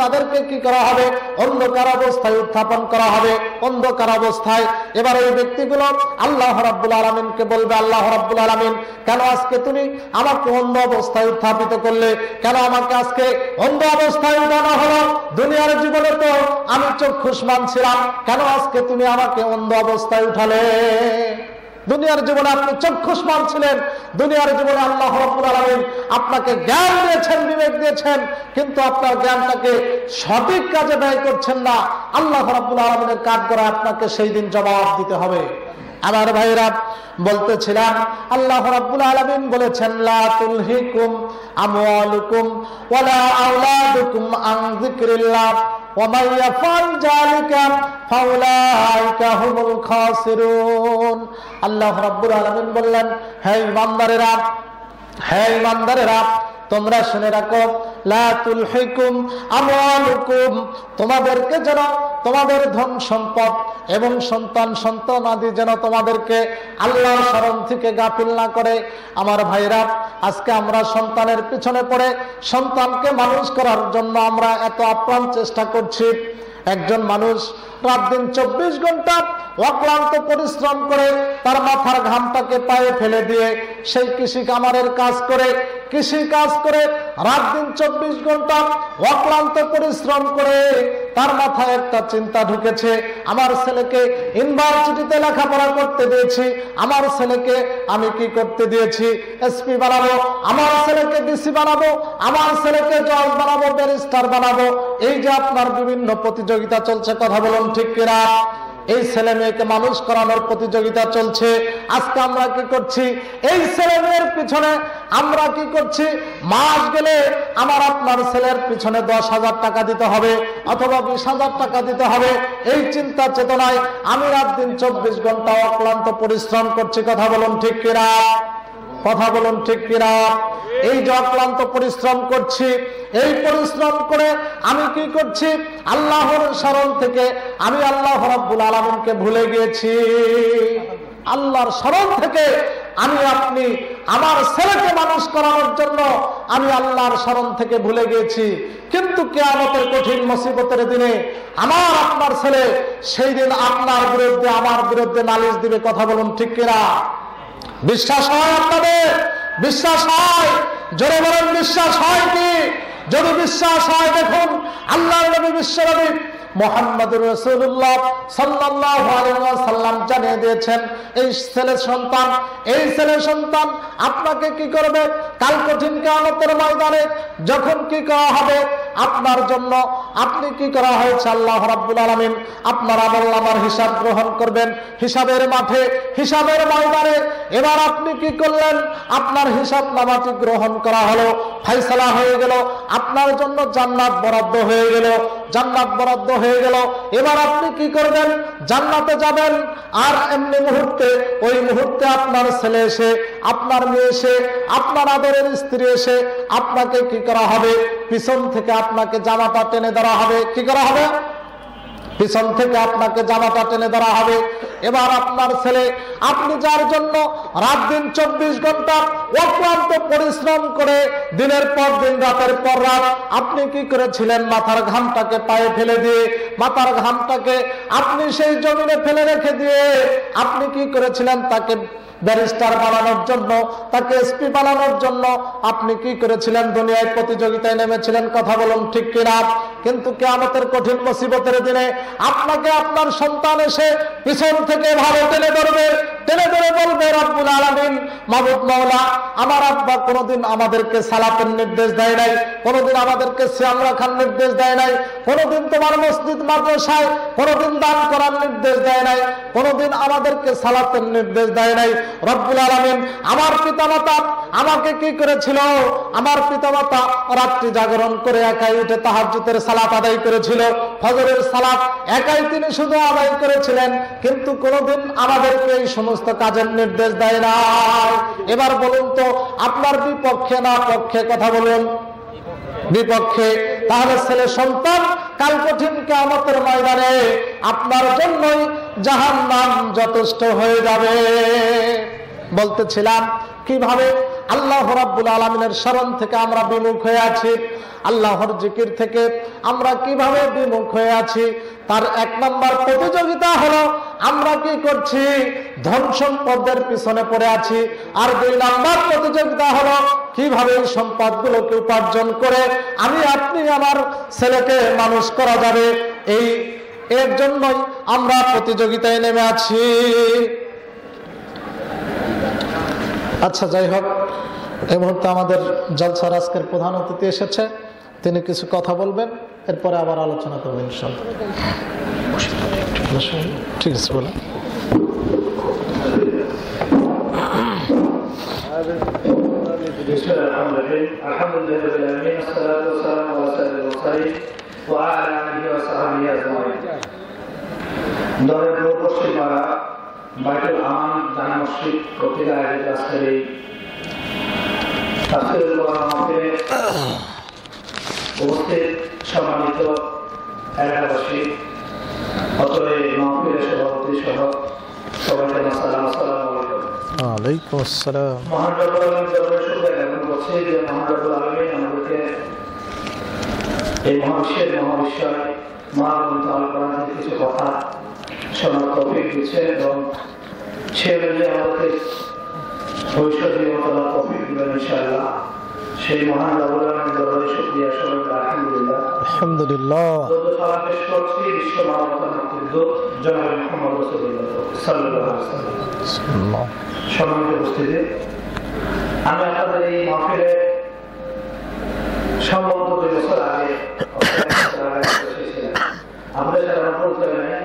S2: তাদেরকে কি করা হবে, অন্ধকার অবস্থায় উত্থাপন করা হবে, অন্ধকার অবস্থায়। এবার এই ব্যক্তিগুলো আল্লাহ রাব্বুল আলামিনকে বলবে, আল্লাহ রাব্বুল আলামিন, কেন আজকে তুমি আমাকে অন্ধ অবস্থায় উত্থাপিত করলে? কেন আমাকে আজকে অন্ধ অবস্থায় উঠানো হলো? দুনিয়ার জীবনে তো আমি চোখ চক্ষুষ্মান ছিলাম। কেন আজকে তুমি আমাকে অন্ধ অবস্থায় উঠালে? দুনিয়ার জীবনে আপনি চক্ষুষ্মান ছিলেন, দুনিয়ার জীবনে আল্লাহ আলামিন আপনাকে জ্ঞান দিয়েছেন, বিবেক দিয়েছেন, কিন্তু আপনার জ্ঞানটাকে সঠিক কাজে ব্যয় করছেন না। আল্লাহ রাব্বুল আলামিনের কাজ করে আপনাকে সেই দিন জবাব দিতে হবে। আমার ভাইরা বলতেছিলাম, আল্লাহ রাব্বুল আলামিন বলেছেন, লা তুলহিকুম আমওয়ালুকুম ওয়ালা আওলাদুকুম আন যিকরিল্লাহ। আল্লাহ রাব্বুল আলামিন বললেন হে ইমানদারেরা হে ইমানদারেরা তোমরা শুনে রাখো, লা তুলহিকুম আমওয়ালুকুম। তোমাদেরকে যেন তোমাদের ধন সম্পদ এবং সন্তান সন্তান আদি যেন তোমাদেরকে আল্লাহ স্মরণ থেকে গাফিল না করে। আমার ভাইরা, আজকে আমরা সন্তানের পিছনে পড়ে সন্তানকে মানুষ করার জন্য আমরা এত আপ্রাণ চেষ্টা করছি। একজন মানুষ রাত দিন চব্বিশ ঘণ্টা অক্লান্ত পরিশ্রম করে তার মাথার ঘামটাকে পায়ে ফেলে দিয়ে সেই কৃষি কামারের কাজ করে কৃষি কাজ করে রাত দিন চব্বিশ ঘণ্টা অক্লান্ত পরিশ্রম করে তার মাথায় একটা চিন্তা ঢুকেছে। আমার ছেলেকে ইউনিভার্সিটিতে লেখাপড়া করতে দিয়েছি। আমার ছেলেকে আমি কি করতে দিয়েছি? এসপি বানাবো, আমার ছেলেকে ডিসি বানাবো, আমার ছেলেকে জজ বানাবো ব্যারিস্টার বানাবো। এই যে আপনার বিভিন্ন প্রতিযোগিতা চলছে, কথা বলুন। ঠিক কিনা? এই ছেলে মেয়েকে মানুষ করানোর প্রতিযোগিতা চলছে। আজকে আমরা কি করছি? এই ছেলে মেয়ের পিছনে আমরা কি করছি? মাস গেলে আমার আপনার ছেলের পিছনে দশ হাজার টাকা দিতে হবে অথবা বিশ হাজার টাকা দিতে হবে। এই চিন্তা চেতনায় আমি রাত দিন চব্বিশ ঘণ্টা অক্লান্ত পরিশ্রম করছি। কথা বলুন ঠিক কিনা? কথা বলুন ঠিক কিনা? এই যে অক্লান্ত পরিশ্রম করছি, এই পরিশ্রম করে আমি কি করছি? আল্লাহর স্মরণ থেকে আমি আল্লাহ রাব্বুল আলমিনকে ভুলে গিয়েছি। আল্লাহর স্মরণ থেকে আমি আপনি আমার ছেলেকে মানুষ করানোর জন্য আমি আল্লাহর স্মরণ থেকে ভুলে গিয়েছি। কিন্তু কেয়ামতের কঠিন মুসিবতের দিনে আমার আপনার ছেলে সেই দিন আপনার বিরুদ্ধে, আমার বিরুদ্ধে নালিশ দিবে, কথা বলুন ঠিক কিনা? বিশ্বাস হয় আপনাদের? বিশ্বাস হয়? জোরে বলেন, বিশ্বাস হয় কি? যদি বিশ্বাস হয়, দেখুন আল্লাহ নবী বিশ্বনবী মোহাম্মদুর রসুল্লাহ সাল্লাহ সাল্লাম জানিয়ে দিয়েছেন, এই ছেলে সন্তান, এই ছেলে সন্তান, আপনাকে কি করবে? কাল কঠিন কালতের ময়দানে যখন কি করা হবে? আপনার জন্য আপনি কি করা হয়েছে? আল্লাহ রাব্বুল আলমিন আপনার আমল আমার হিসাব গ্রহণ করবেন। হিসাবের মাঠে, হিসাবের ময়দানে এবার আপনি কি করলেন? আপনার হিসাব নামাটি গ্রহণ করা হলো ফাইসলা হয়ে গেল, আপনার জন্য জান্নাত বরাদ্দ হয়ে গেল জান্নাত বরাদ্দ হয়ে গেল। এবার আপনি কি করবেন? জান্নাতে যাবেন। আর এমনি মুহূর্তে, ওই মুহূর্তে আপনার ছেলে এসে, আপনার মেয়ে এসে, আপনার আদরের স্ত্রী এসে আপনাকে কি করা হবে? পিছন থেকে আপনাকে জামাটা টেনে ধরা হবে। কি করা হবে? পিছন থেকে আপনাকে জামাটা টেনে ধরা হবে। এবার আপনার ছেলে, আপনি যার জন্য রাত দিন চব্বিশ ঘণ্টা অক্লান্ত পরিশ্রম করে দিনের পর দিন, রাতের পর রাত আপনি কি করেছিলেন? মাথার ঘামটাকে পায়ে ফেলে দিয়ে, মাথার ঘামটাকে আপনি সেই জমিনে ফেলে রেখে দিয়ে আপনি কি করেছিলেন? তাকে ব্যারিস্টার বানানোর জন্য, তাকে এসপি বানানোর জন্য আপনি কি করেছিলেন? দুনিয়ায় প্রতিযোগিতায় নেমেছিলেন, কথা বলুন ঠিক কিনা? কিন্তু কেয়ামতের কঠিন মুসিবতের দিনে আপনাকে আপনার সন্তান এসে পিছন থেকে ভালো টেনে ধরবে, টেনে ধরে বলবে, রব্বুল আলামিন, মাহবুব মাওলা, আমার আব্বা কোনোদিন আমাদেরকে সালাতের নির্দেশ দেয় নাই, কোনোদিন আমাদেরকে শ্যাম রাখার নির্দেশ দেয় নাই, কোনোদিন তোমার মসজিদ মাদ্রাসায় কোনোদিন দান করার নির্দেশ দেয় নাই, কোনোদিন আমাদেরকে সালাতের নির্দেশ দেয় নাই রব্বুল আলামিন, আমার পিতামাতা আমাকে কি করেছিল? আমার পিতামাতা রাত্রি জাগরণ করে একাই উঠে তাহাজ্জুদের সালাত আদায় করেছিল। ফজরের সালাত একাই তিনি শুধু আদায় করেছিলেন, কিন্তু কোনোদিন আমাদেরকে এই সমস্ত কাজের নির্দেশ দেয় না এবার বলুন তো, আপনার বিপক্ষে না পক্ষে কথা বলুন। বিপক্ষে, তাহলে ছেলে সন্তান কাল কঠিন কেমতের ময়দানে আপনার জন্যই জাহান নাম যথেষ্ট হয়ে যাবে। বলতেছিলাম, কীভাবে আল্লাহ রাব্বুল আলমিনের স্মরণ থেকে আমরা বিমুখ হয়ে আছি। আল্লাহর জিকির থেকে আমরা কীভাবে বিমুখ হয়ে আছি, তার এক নম্বর প্রতিযোগিতা হলো আমরা কি করছি, ধন সম্পদের পিছনে পড়ে আছি। আর দুই নাম্বার প্রতিযোগিতা হলো কীভাবে এই সম্পদগুলোকে উপার্জন করে আমি, আপনি, আমার ছেলেকে মানুষ করা যাবে। এই, এর জন্যই আমরা প্রতিযোগিতায় নেমে আছি। আচ্ছা যাই হোক এই মুহূর্তে আমাদের জলসার আজকের প্রধান অতিথি এসেছে তিনি কিছু কথা বলবেন এরপরে আবার আলোচনা করবেন ইনশাল্লাহ ঠিক আছে বলে
S3: بسم الله الرحمن الرحيم الحمد لله رب العالمين والصلاة والسلام على سيد المرسلين وعلى آله وصحبه أجمعين দলের পশ্চিম পাড়া বাইতুল আমান জানা মসজিদ কর্তৃক আয়োজিত আজকের এই তাফসীরুল কোরআন মাহফিলে উপস্থিত সম্মানিত এলাকাবাসী অত এই মাহফিলের সভাপতি সহ সবাইকে আসসালাম আসসালামু আলাইকুম।
S2: আসসালাম।
S3: মহান রব্বুল আলামিন দরবারে শুকরিয়া জ্ঞাপন করছি যে মহান রব্বুল আলামিন আমাদেরকে এই মহাবিশ্বের মহাবিশ্বয় মহাগ্রন্থ আল কোরআন কিছু কথা শোনার তৌফিক দিচ্ছে এবং সে অনুযায়ী আমাদেরকে ভবিষ্যতে মতলা তৌফিক দিবেন ইনশাআল্লাহ। সেই মহান আলামিন দরবারে শুকরিয়া সবাই আলহামদুলিল্লাহ।
S2: আলহামদুলিল্লাহ।
S3: সালাম পেশ করছি বিশ্ব মানবতার মুক্তিযুদ্ধ জনাব মুহাম্মদ রাসূলুল্লাহ সাল্লাল্লাহু আলাইহি ওয়াসাল্লাম। সম্মানিত উপস্থিতি আমি আপনাদের এই মাহফিলে সম্ভবত দুই বছর আগে অথবা এক বছর আগে এসেছিলাম। আমাদের সাথে আমার পরিচয় নেই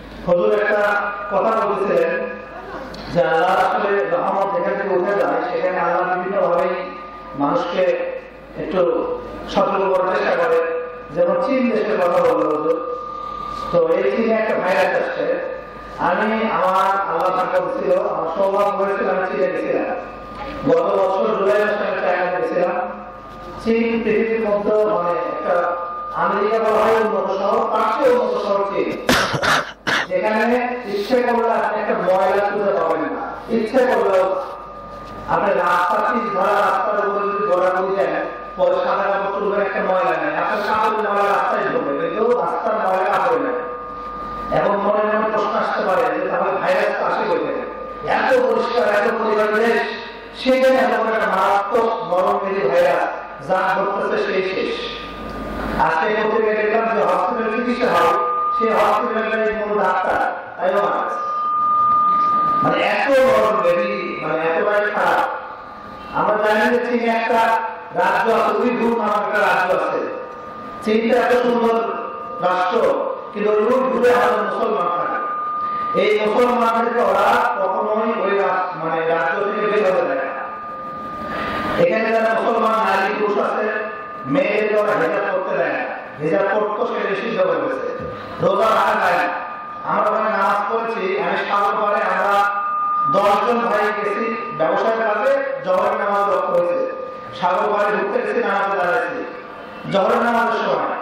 S3: হুজুর একটা কথা বলছিলেন যে আল্লাহ আসলে রহমত যেখান থেকে উঠে যায়, সেখানে আল্লাহ বিভিন্ন ভাবেই মানুষকে একটু সতর্ক করার চেষ্টা করে। যেমন চীন দেশের কথা বলল হুজুর। তো এই চীনে একটা ভাইরাস আসছে। আমি আমার আল্লাহ থাকা ছিল আমার সৌভাগ্য হয়েছিল আমি চীনে গেছিলাম। গত বছর জুলাই মাসে আমি চায়না গেছিলাম। চীন পৃথিবীর মধ্যে মানে একটা আমেরিকা বলা হয় উন্নত শহর পাশে উন্নত শহর চীন। যেখানে ইচ্ছে করলে আপনি একটা ময়লা খুঁজে পাবেন না। ইচ্ছে করলেও আপনি রাস্তা ধরা রাস্তার উপরে যদি গোড়াগুলি দেন, পরে সাদা কাপড় তুলবেন একটা ময়লা নেই আপনার কাপড় ময়লা রাস্তায় ঢুকবে, কিন্তু রাস্তার ময়লা কাপড় নেই এখন মনে মনে প্রশ্ন আসতে পারে যে তাহলে ভাইরাস তো আসে কোথা এত পরিষ্কার, এত পরিবার দেশ, সেখানে এমন একটা মারাত্মক মরণমেরী ভাইরাস, যা ঘটতেছে সেই শেষ। আজকে পত্রিকা দেখলাম যে হসপিটাল চিকিৎসা হয় মানে মানে রাষ্ট্র, কিন্তু মুসলমান এই মুসলমানদেরকে ওরা কখনোই মানে রাজ্য থেকে বের হতে দেয় এখানে যারা মুসলমান নারী পুরুষ আছে মেয়েদের ওরা করতে দেয় না। হেজাব করতো নিষিদ্ধ করে রোজা রাখা যায়। না আমরা ওখানে নামাজ পড়েছি আমি সাগর পরে আমরা দশজন ভাই গেছি, ব্যবসার কাজে জহরের নামাজ রক্ত হয়েছে। সাগর পরে ঢুকতে গেছি, নামাজে দাঁড়াইছি। জহরের নামাজের সময়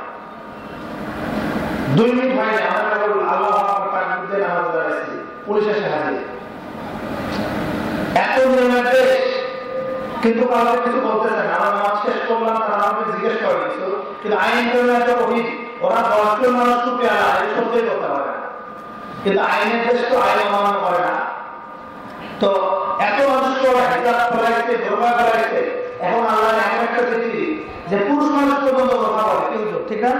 S3: দুই মিনিট হাজির। এত নিয়মের দেশ কিন্তু কাউকে কিছু বলতেছে না। আমরা নামাজ শেষ করলাম তারা আমাকে জিজ্ঞেস করে কিছু কিন্তু আইন এত কঠিন ওরা দশজন মানুষ চুপে আলা এই সত্যই করতে পারে না। কিন্তু আইনের দেশ তো আইন অমান্য করে না। তো এত মানুষকে ওরা হিজাব ফেলাইছে ধর্মা ফেলাইছে। এখন আল্লাহ এমন একটা দিচ্ছি যে পুরুষ মানুষ পর্যন্ত কথা বলে। কেউ তো, ঠিক না?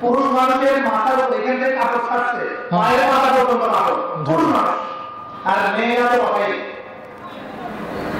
S3: পুরুষ মানুষের মাথার এখান থেকে কাপড় ছাড়ছে মায়ের মাথা পর্যন্ত কাপড়। পুরুষ মানুষ। আর মেয়েরা তো কথাই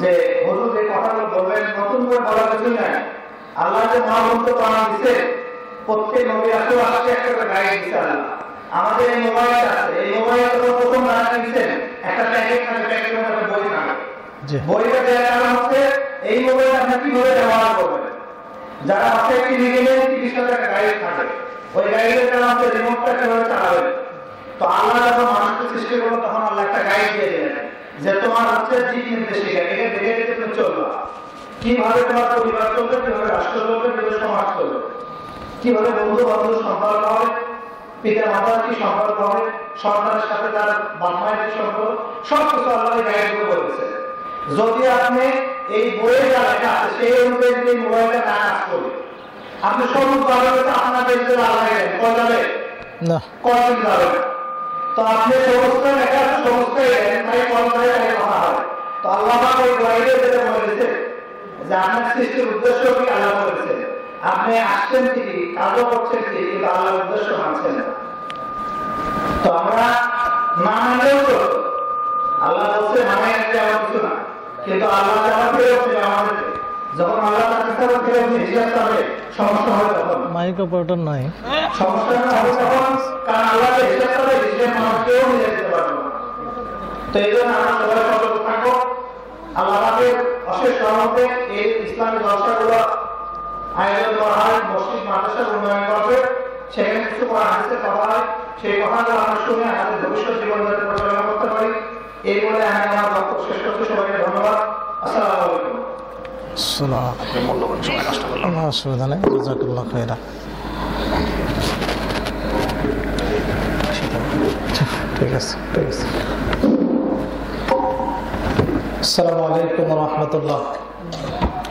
S3: যে হুজুর যে কথাগুলো বলবেন নতুন করে বলার কিছু নাই। আল্লাহ যে মহাগ্রন্থ প্রাণ দিচ্ছে প্রত্যেক নবী আসো আসছে একটা করে গাইড দিচ্ছে আল্লাহ। আমাদের এই মোবাইল আছে এই মোবাইল যখন প্রথম রাখা দিচ্ছেন একটা প্যাকেট থাকে প্যাকেটের মধ্যে বই থাকে বইটা দেওয়ার কারণ হচ্ছে এই মোবাইল আপনি কীভাবে ব্যবহার করবেন? যারা আছে কিনে গেলেন তিরিশ হাজার একটা গাইড থাকে ওই গাইডের কারণ হচ্ছে রিমোটটা কীভাবে চালাবেন? তো আল্লাহ যখন মানুষকে সৃষ্টি করল তখন আল্লাহ একটা গাইড দিয়ে দিলেন। যে তোমার হচ্ছে দিক নির্দেশিকা এটা দেখে দেখে তুমি চলবা। কীভাবে তোমার পরিবার চলবে কীভাবে রাষ্ট্র চলবে কীভাবে সমাজ চলবে? কীভাবে বন্ধু বান্ধব সম্পর্ক হবে? পিতা মাতার কি সম্পর্ক হবে? সন্তানের সাথে তার বাপমায়ের কি সম্পর্ক? সব কিছু আল্লাহ গাইড করে বলেছে। যদি আপনি এই বইয়ে যা লেখা আছে সেই অনুযায়ী যদি মোবাইলটা না কাজ করবে আপনি সবুজ ভাবে আপনার দেখতে আল্লাহ কয় যাবে?
S2: না।
S3: কয়দিন যাবে? না। তো আপনি সমস্ত লেখা আছে সমস্ত তাই কলকাতায় তাই কথা হবে। তো আল্লাহ ওই গাইডে যেটা বলেছে, যে আপনার সৃষ্টির উদ্দেশ্য কি আল্লাহ বলেছে? আপনি আসছেন ঠিকই কাজও করছেন ঠিক কিন্তু আল্লাহর উদ্দেশ্য মানছেন না। তো আমরা না মানলেও তো আল্লাহ বলছে মানে একটা কিছু না। কিন্তু আল্লাহ যখন ফিরে উঠছে আমাদের যখন আল্লাহ কিতাবে ফিরে উঠছে হিসাব সমস্যা হবে তখন?
S2: মাইক অপারেটর নাই
S3: সমস্যা হবে তখন? কারণ আল্লাহ যে হিসাব করে হিসেব মানুষ কেউ মিলে দিতে পারবে তো এই জন্য আমরা সবাই সতর্ক থাকব। আল্লাহ আমাদের অশেষ রহমতে এই ইসলামী জলসাগুলো আয়োজন করা হয় মসজিদ মাদ্রাসার উন্নয়ন করবে। সেখানে কিছু করা হাদিসের কথা হয়। সেই কথাগুলো আমরা শুনে আমাদের ভবিষ্যৎ জীবন যাতে পরিচালনা করতে পারি। এই বলে আমি আমার বক্তব্য শেষ করছি। সবাইকে ধন্যবাদ। আসসালামু আলাইকুম।
S2: অসুবিধা নেই আলাইকুম রহমতুল্লাহ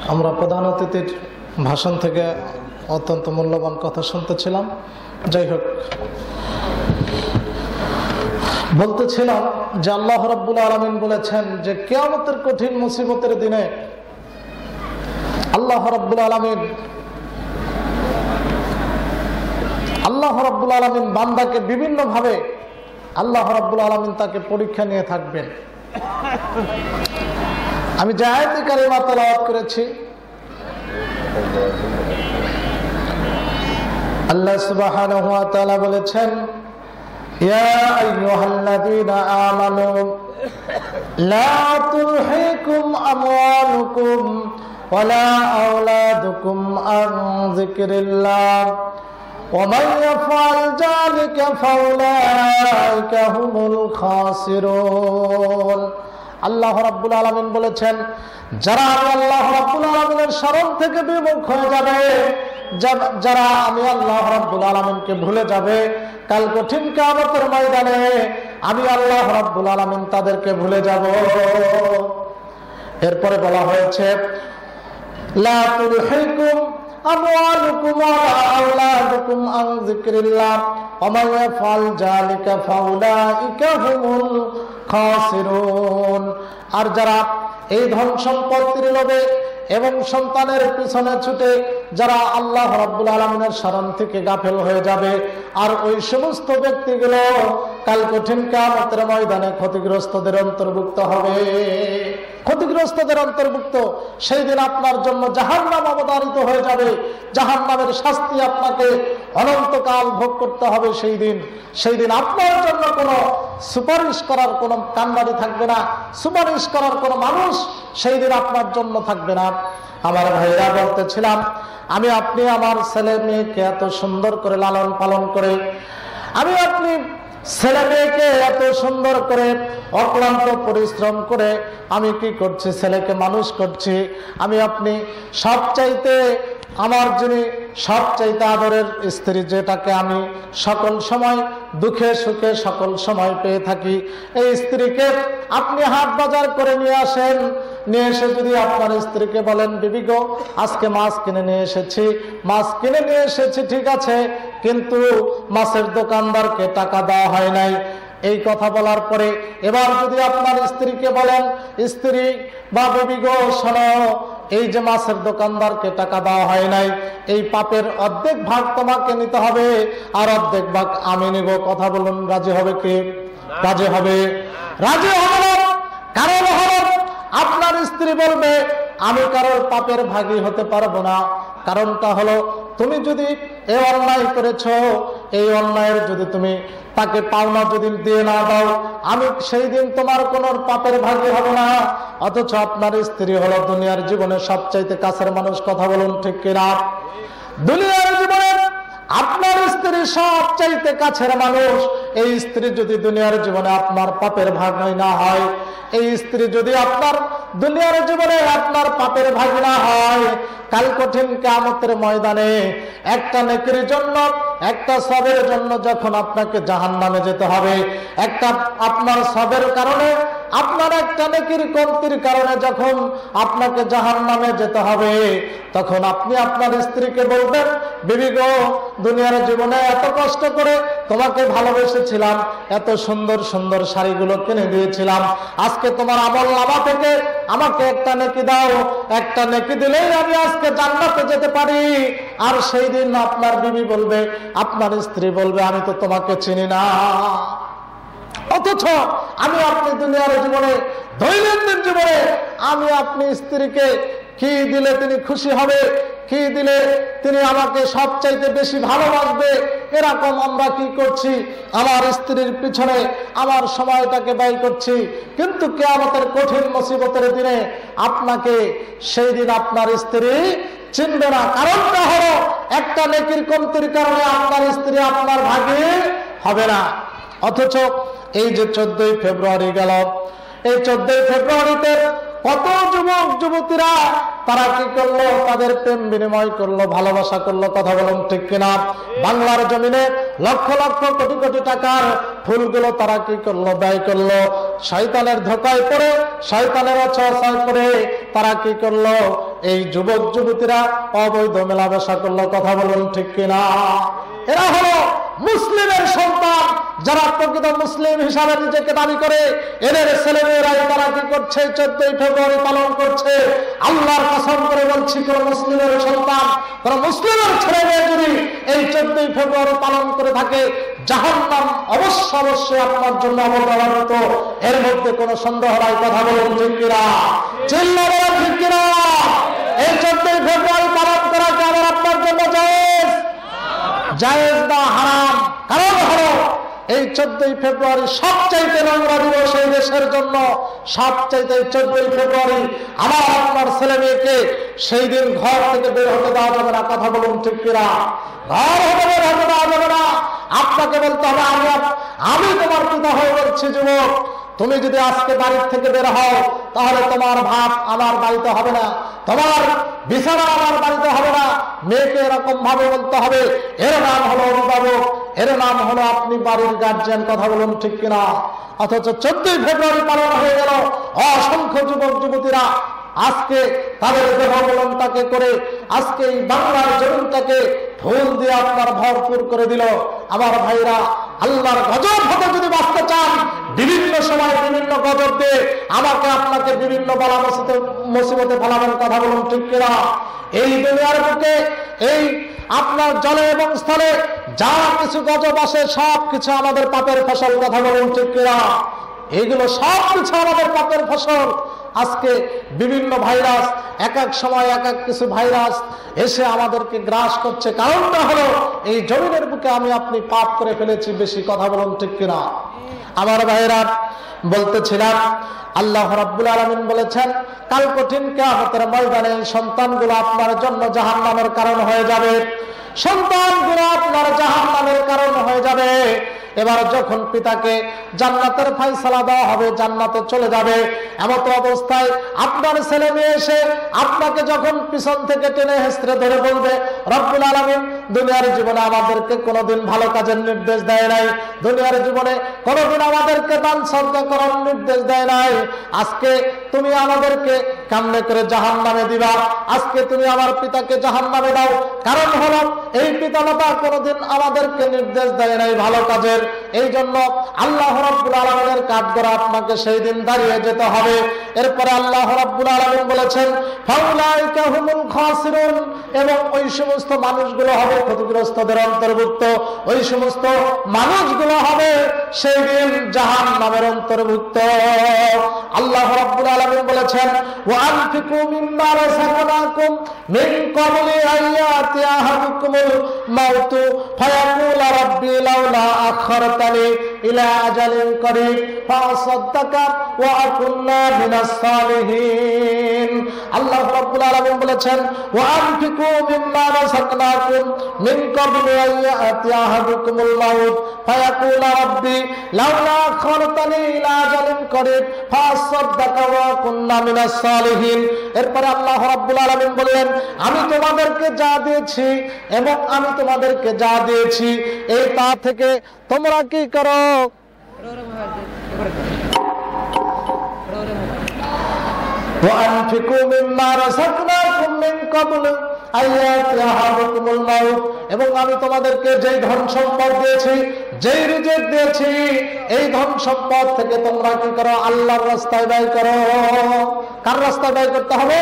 S2: আমরা প্রধান অতিথির ভাষণ থেকে অত্যন্ত মূল্যবান কথা শুনতেছিলাম। যাই হোক, বলতেছিলাম যে আল্লাহ রব্বুল আলমিন বলেছেন যে কেয়ামতের কঠিন মুসিবতের দিনে আল্লাহ রব্বুল আলমিন, আল্লাহ রব্বুল আলমিন বান্দাকে বিভিন্নভাবে আল্লাহ রব্বুল আলমিন তাকে পরীক্ষা নিয়ে থাকবেন। আমি জায়তি কারিমা তেলাওয়াত করেছি, আল্লাহ তাআলা বলেছেন আমানু, লা তুলহিকুম আমওয়ালুকুম ولا أولادكم عن ذكر الله ومن يفعل ذلك فأولئك هم الخاسرون আল্লাহ রাব্বুল আলামিন বলেছেন যারা আমি আল্লাহ রাব্বুল আলামিনের স্মরণ থেকে বিমুখ হয়ে যাবে যা- যারা আমি আল্লাহ রাব্বুল আলামিনকে ভুলে যাবে কাল কঠিন কিয়ামতের ময়দানে আমি আল্লাহ রাব্বুল আলামিন তাদেরকে ভুলে যাব এরপরে বলা হয়েছে لا تلحكم أموالكم ولا أولادكم عن ذكر الله ومن يفعل ذلك فأولئك هم الخاسرون আর যারা এই ধন সম্পত্তির লোভে এবং সন্তানের পিছনে ছুটে যারা আল্লাহ রাব্বুল আলমিনের স্মরণ থেকে গাফেল হয়ে যাবে আর ওই সমস্ত ব্যক্তিগুলো কাল কঠিন কামতের ময়দানে ক্ষতিগ্রস্তদের অন্তর্ভুক্ত হবে ক্ষতিগ্রস্তদের অন্তর্ভুক্ত, সেই দিন আপনার জন্য জাহান নাম অবতারিত হয়ে যাবে। জাহান নামের শাস্তি আপনাকে অনন্তকাল ভোগ করতে হবে সেই দিন। সেই দিন আপনার জন্য কোনো সুপারিশ করার কোনো কান্ডারি থাকবে না। সুপারিশ করার কোনো মানুষ সেই দিন আপনার জন্য থাকবে না। আমার ভাইরা বলতেছিলাম, আমি আপনি আমার ছেলে মেয়েকে এত সুন্দর করে লালন পালন করে, আমি আপনি ছেলে মেয়েকে এত সুন্দর করে অক্লান্ত পরিশ্রম করে আমি কি করছি? ছেলেকে মানুষ করছি? আমি আপনি সব চাইতে আমার যিনি সব চাইতে আদরের স্ত্রী, যেটাকে আমি সকল সময় দুঃখে সুখে সকল সময় পেয়ে থাকি, এই স্ত্রীকে আপনি হাট বাজার করে নিয়ে আসেন। নিয়ে এসে যদি আপনার স্ত্রীকে বলেন, বিবি গো, আজকে মাছ কিনে নিয়ে এসেছি। মাছ কিনে নিয়ে এসেছি, ঠিক আছে। কিন্তু মাছের দোকানদারকে টাকা দেওয়া হয় নাই। এই কথা বলার পরে এবার যদি আপনার স্ত্রীকে বলেন, স্ত্রী বা বেবি গো এই যে মাছের দোকানদারকে টাকা দেওয়া হয় নাই, এই পাপের অর্ধেক ভাগ তোমাকে নিতে হবে আর অর্ধেক ভাগ আমি নিব। কথা বলুন, রাজি হবে কে? রাজি হবে। রাজি হবে কারণ হলো আপনার স্ত্রী বলবে আমি কারোর পাপের ভাগী হতে পারব না। কারণটা হলো, তুমি যদি এই অন্যায় করেছ, এই অন্যায়ের যদি তুমি তাকে পাওনা যদি দিয়ে না দাও, আমি সেই দিন তোমার কোন পাপের ভাগী হব না। অথচ আপনার স্ত্রী হলো দুনিয়ার জীবনে সবচাইতে কাছের মানুষ, কথা বলুন ঠিক কিনা? দুনিয়ার জীবনে আপনার স্ত্রী সব চাইতে কাছের মানুষ, এই স্ত্রী যদি দুনিয়ার জীবনে আপনার পাপের ভাগ না হয়, এই স্ত্রী যদি আপনার দুনিয়ার জীবনে আপনার পাপের ভাগ না হয়, কাল কঠিন কামতের ময়দানে একটা নেকির জন্য, একটা সবের জন্য যখন আপনাকে জাহান নামে যেতে হবে, একটা আপনার সবের কারণে আপনার একটা নেকির কমতির কারণে যখন আপনাকে জাহান নামে যেতে হবে, তখন আপনি আপনার স্ত্রীকে বলবেন, বিবি গো, দুনিয়ার জীবনে এত কষ্ট করে তোমাকে ভালোবেসেছিলাম, এত সুন্দর সুন্দর শাড়িগুলো কিনে দিয়েছিলাম। আজকে তোমার আমল লাভা থেকে আমাকে একটা নেকি দাও। একটা নেকি দিলেই আমি আজকে জান্নাতে যেতে পারি। আর সেই দিন আপনার বিবি বলবে, আপনার স্ত্রী বলবে, আমি তো তোমাকে চিনি না। অথচ আমি আপনি দুনিয়ার জীবনে, দৈনন্দিন জীবনে, আমি আপনি স্ত্রীকে কি দিলে তিনি খুশি হবে, কি দিলে তিনি আমাকে সবচাইতে বেশি ভালোবাসবে, এরকম আমরা কি করছি? আমার স্ত্রীর পিছনে আমার সময়টাকে ব্যয় করছি। কিন্তু কেয়ামতের কঠিন মুসিবতের দিনে আপনাকে সেই দিন আপনার স্ত্রী চিনবে না। কারণটা হলো, একটা নেকির কমতির কারণে আপনার স্ত্রী আপনার ভাগে হবে না। অথচ এই যে চোদ্দই ফেব্রুয়ারি গেল। এই চোদ্দই ফেব্রুয়ারিতে কত যুবক যুবতীরা তারা কি করল? তাদের প্রেম বিনিময় করল, ভালোবাসা করল, কথা বলুন ঠিক কিনা? বাংলার জমিনে লক্ষ লক্ষ কোটি কোটি টাকার ফুলগুলো তারা কি করল, ব্যয় করল? শয়তানের ধোকায় পড়ে শয়তানের অচয় পড়ে তারা কি করল? এই যুবক যুবতীরা অবৈধ মেলামেশা করল, কথা বলুন ঠিক কিনা? এরা হলো মুসলিমের সন্তান, যারা প্রকৃত মুসলিম হিসাবে নিজেকে দাবি করে। এদের ছেলেমেয়েরাই তারা কি করছে? চোদ্দই ফেব্রুয়ারি পালন করছে। আল্লাহর কসম করে বলছি, কোন মুসলিমের সন্তান, কোন মুসলিমের ছেলে মেয়ে যদি এই চোদ্দই ফেব্রুয়ারি পালন করে থাকে জাহান নাম অবশ্য অবশ্যই আপনার জন্য অবদানিত এর মধ্যে কোনো সন্দেহ নাই, কথা বলুন, ঠিক কিনা? চিল্লা বলেন, ঠিক কিনা? এই চোদ্দই ফেব্রুয়ারি পালন করা কি আমার আপনার জন্য জায়েজ? জায়েজ না, হারাম। কারণ হলো এই চোদ্দই ফেব্রুয়ারি সবচাইতে নোংরা দিবস এই দেশের জন্য। সবচাইতে চোদ্দই ফেব্রুয়ারি আমার আপনার ছেলে মেয়েকে সেই দিন ঘর থেকে বের হতে দেওয়া যাবে না, কথা বলুন ঠিক কিনা? ঘর হতে বের হতে দেওয়া যাবে না। আপনাকে বলতে হবে আমি আমি তোমার পিতা হয়ে বলছি, যুবক, তুমি যদি আজকে বাড়ির থেকে বের হও, তাহলে তোমার ভাত আমার বাড়িতে হবে না, তোমার বিছানা আমার বাড়িতে হবে না। মেয়েকে এরকম ভাবে বলতে হবে, এর নাম হলো অভিভাবক। এর নাম হলো আপনি বাড়ির গার্জিয়ান কথা বলুন ঠিক কিনা? অথচ চোদ্দই ফেব্রুয়ারি পালন হয়ে গেল। অসংখ্য যুবক, যুবতীরা আজকে তাদের দেহবলনটাকে করে, আজকে এই বাংলার জমিনটাকে ফুল দিয়ে আপনার ভরপুর করে দিল। আমার ভাইরা আল্লাহর গজব হতে যদি বাঁচতে চান, বিভিন্ন সময় বিভিন্ন গজব দিয়ে আমাকে আপনাকে বিভিন্ন বলা মুসিবতে ফেলাবেন কথা বলুন, ঠিক কিনা? এই দুনিয়ার বুকে, এই আপনার জলে এবং স্থলে যা কিছু গজব আসে, সব কিছু আমাদের পাপের ফসল, কথা বলুন, ঠিক কিনা? এইগুলো সব কিছু আমাদের পাপের ফসল। আজকে বিভিন্ন ভাইরাস, এক এক সময় এক এক কিছু ভাইরাস এসে আমাদেরকে গ্রাস করছে। কারণটা হলো, এই জমিনের বুকে আমি আপনি পাপ করে ফেলেছি, বেশি কথা বলুন ঠিক কিনা? আমার ভাইরা বলতেছিলাম, আল্লাহ রাব্বুল আলমিন বলেছেন, কাল কঠিন কেয়ামতের ময়দানে সন্তানগুলো আপনার জন্য জাহান নামের কারণ হয়ে যাবে। সন্তানগুলো আপনার জাহান নামের কারণ হয়ে যাবে। এবার যখন পিতাকে জান্নাতের ফাইসালা দেওয়া হবে, জান্নাতে চলে যাবে, এমত অবস্থায় আপনার ছেলে মেয়ে এসে আপনাকে যখন পিছন থেকে টেনে হেসড়ে ধরে বলবে, রব্বুল আলমিন, দুনিয়ার জীবনে আমাদেরকে কোনোদিন ভালো কাজের নির্দেশ দেয় নাই। দুনিয়ার জীবনে কোনোদিন আমাদেরকে দান সজ্জা করার নির্দেশ দেয় নাই। আজকে তুমি আমাদেরকে কামনে করে জাহান নামে দিবা। আজকে তুমি আমার পিতাকে জাহান নামে দাও। কারণ হলো, এই পিতা মাতা কোনোদিন আমাদেরকে নির্দেশ দেয় নাই ভালো কাজের। এই জন্য আল্লাহ রব্বুল আলমিনের কাজ করা আপনাকে সেই দিন দাঁড়িয়ে যেতে হবে। এরপরে আল্লাহ রব্বুল আলমিন বলেছেন এবং ওই সমস্ত মানুষগুলো হবে ক্ষতিগ্রস্তদের অন্তর্ভুক্ত। ওই সমস্ত মানুষগুলো হবে সেই দিন জাহান নামের অন্তর্ভুক্ত। আল্লাহ রব্বুল আলমিন বলেছেন আইয়াতি মাউতু। ফায়াকুলা রাব্বি লাউলা আখারতানি এরপরে আল্লাহ রাব্বুল আলামিন বললেন, আমি তোমাদেরকে যা দিয়েছি এবং আমি তোমাদেরকে যা দিয়েছি, এই তা থেকে তোমরা কি করো? এবং আমি তোমাদেরকে যে ধন সম্পদ দিয়েছি, যেই রিজেক দিয়েছি, এই ধন সম্পদ থেকে তোমরা কি করো? আল্লাহর রাস্তায় ব্যয় করো। কার রাস্তায় ব্যয় করতে হবে?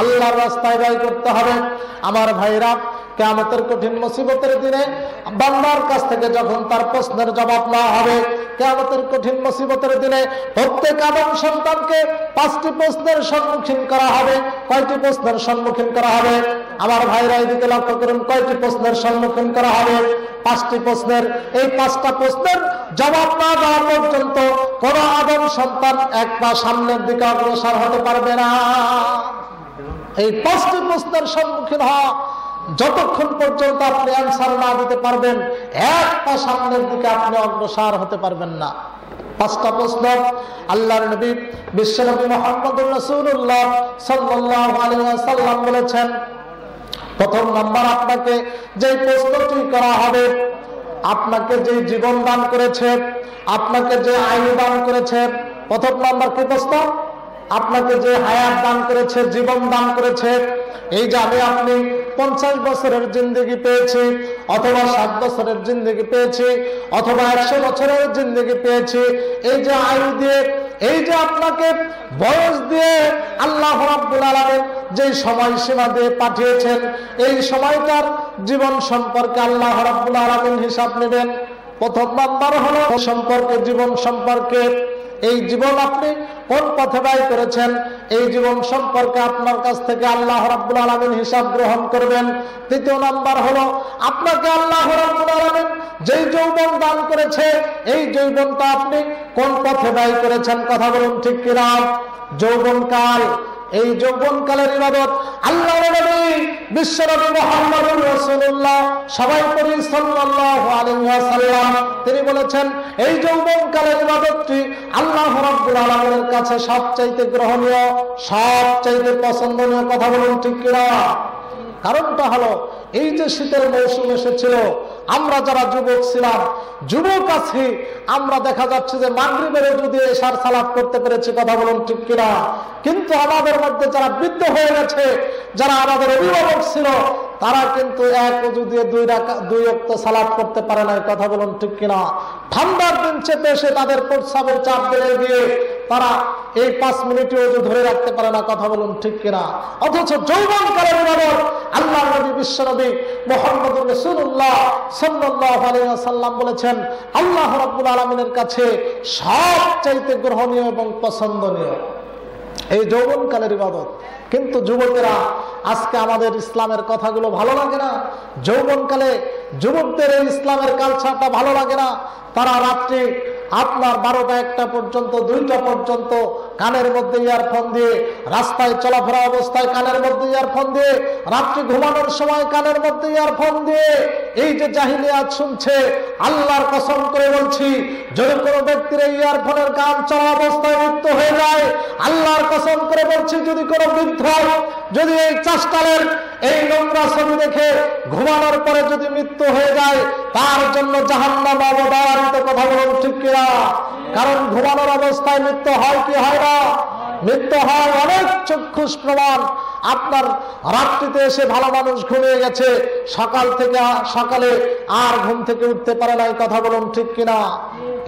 S2: আল্লাহর রাস্তায় ব্যয় করতে হবে। আমার ভাইরা কেমতের কঠিন মুসিবতের দিনে বান্দার কাছ থেকে যখন তার প্রশ্নের জবাব না হবে কেমতের কঠিন মুসিবতের দিনে প্রত্যেক আদম সন্তানকে পাঁচটি প্রশ্নের সম্মুখীন করা হবে, কয়টি প্রশ্নের সম্মুখীন করা হবে? আমার ভাইরা এদিকে লক্ষ্য করুন, কয়টি প্রশ্নের সম্মুখীন করা হবে? পাঁচটি প্রশ্নের। এই পাঁচটা প্রশ্নের জবাব না দেওয়া পর্যন্ত কোন আদম সন্তান এক পা সামনের দিকে অগ্রসর হতে পারবে না। এই পাঁচটি প্রশ্নের সম্মুখীন হওয়া যতক্ষণ পর্যন্ত আপনি অ্যান্সার না দিতে পারবেন এক পা সামনের দিকে আপনি অগ্রসর হতে পারবেন না। পাঁচটা প্রশ্ন। আল্লাহর নবী বিশ্বনবী মোহাম্মদ রসুল্লাহ সাল্লাহ সাল্লাম বলেছেন, প্রথম নাম্বার আপনাকে যে প্রশ্নটি করা হবে, আপনাকে যে জীবন দান করেছে, আপনাকে যে আয়ু দান করেছে, প্রথম নাম্বার কি প্রশ্ন? আপনাকে যে হায়াত দান করেছে, জীবন দান করেছে, এই যে আপনি পঞ্চাশ বছরের জিন্দগি পেয়েছি, অথবা ষাট বছরের জিন্দগি পেয়েছি, অথবা একশো বছরের জিন্দগি পেয়েছি, এই যে আয়ু দিয়ে, এই যে আপনাকে বয়স দিয়ে আল্লাহ রাব্বুল আলামিন যে সময়সীমা দিয়ে পাঠিয়েছেন, এই সময়টার জীবন সম্পর্কে আল্লাহ রাব্বুল আলামিন হিসাব নেবেন। প্রথম নাম্বার হলো, সম্পর্কে, জীবন সম্পর্কে এই জীবন আপনি কোন পথে ব্যয় করেছেন? এই জীবন সম্পর্কে আপনার কাছ থেকে আল্লাহ রাব্বুল আলামিন হিসাব গ্রহণ করবেন। তৃতীয় নাম্বার হলো, আপনাকে আল্লাহ রাব্বুল আলামিন যেই যৌবন দান করেছে, এই যৌবনটা আপনি কোন পথে ব্যয় করেছেন? কথা বলুন ঠিক কিনা? যৌবন কাল এই যৌবন কালের ইবাদত আল্লাহ সবাই তিনি বলেছেন, এই যৌবন কালের ইবাদতটি আল্লাহ রাব্বুল আলামিনের কাছে সবচাইতে গ্রহণীয়, সবচাইতে পছন্দনীয় কথা বলুন ঠিক কারণটা হলো, এই যে শীতের মৌসুম এসেছিল আমরা যারা যুবক ছিলাম, যুবক আছি, আমরা দেখা যাচ্ছে যে মাগরিবের যদি এসার সালাদ করতে পেরেছি, কথা বলুন ঠিক কিনা? কিন্তু আমাদের মধ্যে যারা বৃদ্ধ হয়ে গেছে, যারা আমাদের অভিভাবক ছিল তারা কিন্তু এক উজু দিয়ে দুই দুই অক্ত সালাদ করতে পারে না কথা বলুন ঠিক কিনা? ঠান্ডার দিন চেপে এসে তাদের প্রস্রাবের চাপ বেড়ে গিয়ে তারা এই পাঁচ মিনিটে উজু ধরে রাখতে পারে না, কথা বলুন ঠিক কিনা? অথচ যৌবন কালের ইবাদত আল্লাহ নবী, বিশ্ব নবী মোহাম্মদ রসুল্লাহ সাল্লাহ সাল্লাম বলেছেন, আল্লাহ রাব্বুল আলমিনের কাছে সব চাইতে গ্রহণীয় এবং পছন্দনীয়। এই যৌবনকালের ইবাদত। কিন্তু যুবকেরা, আজকে আমাদের ইসলামের কথাগুলো ভালো লাগে না। যৌবনকালে যুবকদের ইসলামের কালচারটা ভালো লাগে না। তারা রাত্রি আপনার বারোটা একটা পর্যন্ত, দুইটা পর্যন্ত কানের মধ্যে ইয়ারফোন দিয়ে রাস্তায় চলাফেরা অবস্থায় কানের মধ্যে ইয়ারফোন দিয়ে, রাত্রি ঘুমানোর সময় কানের মধ্যে ইয়ারফোন দিয়ে, এই যে জাহিলিয়াত শুনছে, আল্লাহর কসম করে বলছি, যদি কোনো ব্যক্তির এই ইয়ারফোনের গান চলা অবস্থায় মুক্ত হয়ে যায়, আল্লাহর কসম করে বলছি, যদি কোনো বৃদ্ধ, যদি এই চাষটালের এই নোংরা ছবি দেখে ঘুমানোর পরে যদি মৃত্যু হয়ে যায়, তার জন্য জাহান্নাম অবদারিত কথা বলুন ঠিক কিনা? কারণ ঘুমানোর অবস্থায় মৃত্যু হয় কি হয় না? মৃত্যু হয় অনেক চক্ষুষ প্রমাণ। আপনার রাত্রিতে এসে ভালো মানুষ ঘুমিয়ে গেছে। সকাল থেকে সকালে আর ঘুম থেকে উঠতে পারে না কথা বলুন ঠিক কিনা?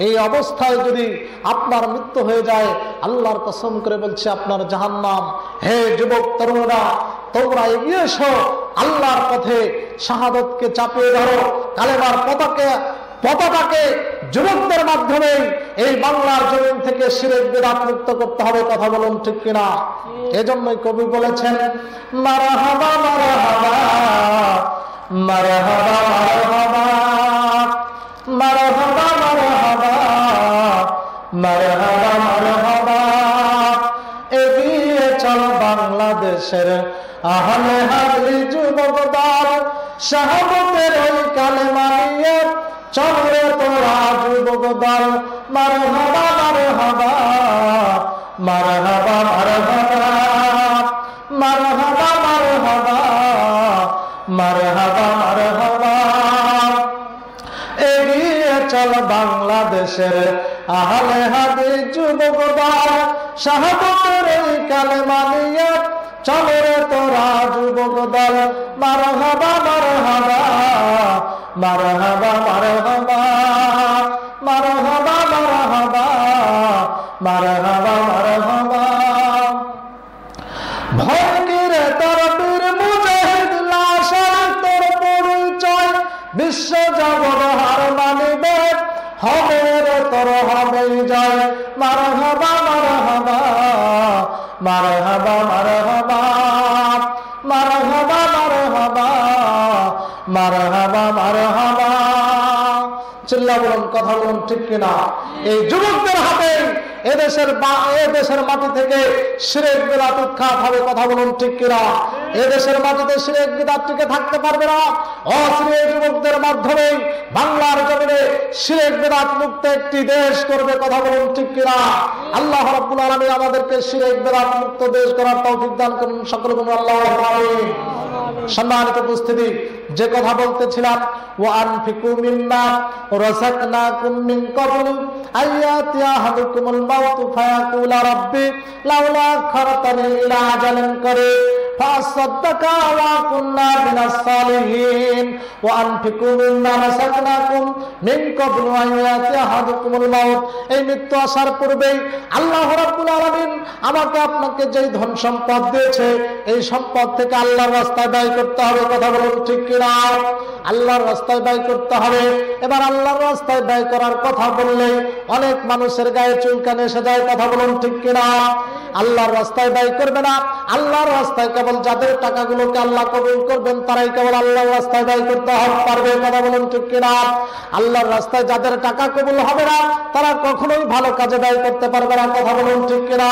S2: এই অবস্থায় যদি আপনার মৃত্যু হয়ে যায়, আল্লাহর কসম করে বলছে আপনার জাহান্নাম। হে যুবক, তরুণরা, তোমরা এগিয়ে এসো, আল্লাহর পথে শাহাদতকে চাপিয়ে ধরো, কালেমার পতাকে পতাকাকে যুবকদের মাধ্যমে এই বাংলার জমিন থেকে সিরেক বেদাত মুক্ত করতে হবে, কথা বলুন ঠিক কিনা? এজন্যই কবি বলেছেন, মারাহাবা মারাহাবা মারাহাবা মারাহাবা মারাহাবা মারাহাবা, মারহাবা মারহাবা, এগিয়ে চল বাংলাদেশের আহলে হাজরি যুবক দল শাহাবতের ওই কালে চলে তোরা যুবক দল মারহাবা মারহাবা মারহাবা মারহাবা মারহাবা মারহাবা মারহাবা মারহাবা এগিয়ে চল বাংলাদেশের আহলে হাদি যুবক দল শাহাবতের এই কালে মানিয়ে চলে তোরা যুবক দল মারহাবা মারহাবা মারহাবা মারহাবা মারহাবা মারহাবা মারহাবা মারহাবা। ভঙ্গির তোর বীর মুজাহিদ, লাশের তোর পরিচয়, বিশ্ব জগৎ হার মানিবে হবে তোর হবে জয়। মার হবা মার হবা চিল্লা বলুন, কথা বলুন, ঠিক কিনা? এই যুবকদের হাতে এদেশের এদেশের মাটি থেকে সিরেক বিরাট উৎখাত হবে, কথা বলুন, ঠিক কিনা? এদেশের মাটিতে সিরেক বিদাত টিকে থাকতে পারবে না। অশ্রীয় যুবকদের মাধ্যমে বাংলার জমিনে সিরেক বিদাত মুক্ত একটি দেশ করবে, কথা বলুন, ঠিক কিনা? আল্লাহ রাব্বুল আলামিন আমাদেরকে সিরেক বিদাত মুক্ত দেশ করার তৌফিক দান করুন, সকল আল্লাহ সম্মানিত উপস্থিতি যে কথা বলতেছিলাম ও আনফিকু মিম্মা রাযাকনাকুম মিন ক্বাবল আয়াতি আহাদুকুমুল মাউত ফায়াকুলা রাব্বি লাউলা আখরতানি ইলা আজালিন করিব فأصدق وكنا من الصالحين وأنفقوا مما رزقناكم من قبل أن يأتي أحدكم الموت এই মৃত্যু আসার পূর্বেই আল্লাহ রাব্বুল আলামিন আমাকে আপনাকে যেই ধন সম্পদ দিয়েছে এই সম্পদ থেকে আল্লাহর রাস্তায় ব্যয় করতে হবে কথা বলুন ঠিক কিনা আল্লাহর রাস্তায় ব্যয় করতে হবে। এবার আল্লাহর রাস্তায় ব্যয় করার কথা বললে অনেক মানুষের গায়ে চুলকানে এসে যায়, কথা বলুন ঠিক কিনা? আল্লাহর রাস্তায় ব্যয় করবে না। আল্লাহর রাস্তায় কেবল যাদের টাকাগুলোকে আল্লাহ কবুল করবেন, তারাই কেবল আল্লাহর রাস্তায় ব্যয় করতে পারবে কথা বলুন ঠিক কিনা? আল্লাহর রাস্তায় যাদের টাকা কবুল হবে না, তারা কখনোই ভালো কাজে ব্যয় করতে পারবে না, কথা বলুন ঠিক কিনা?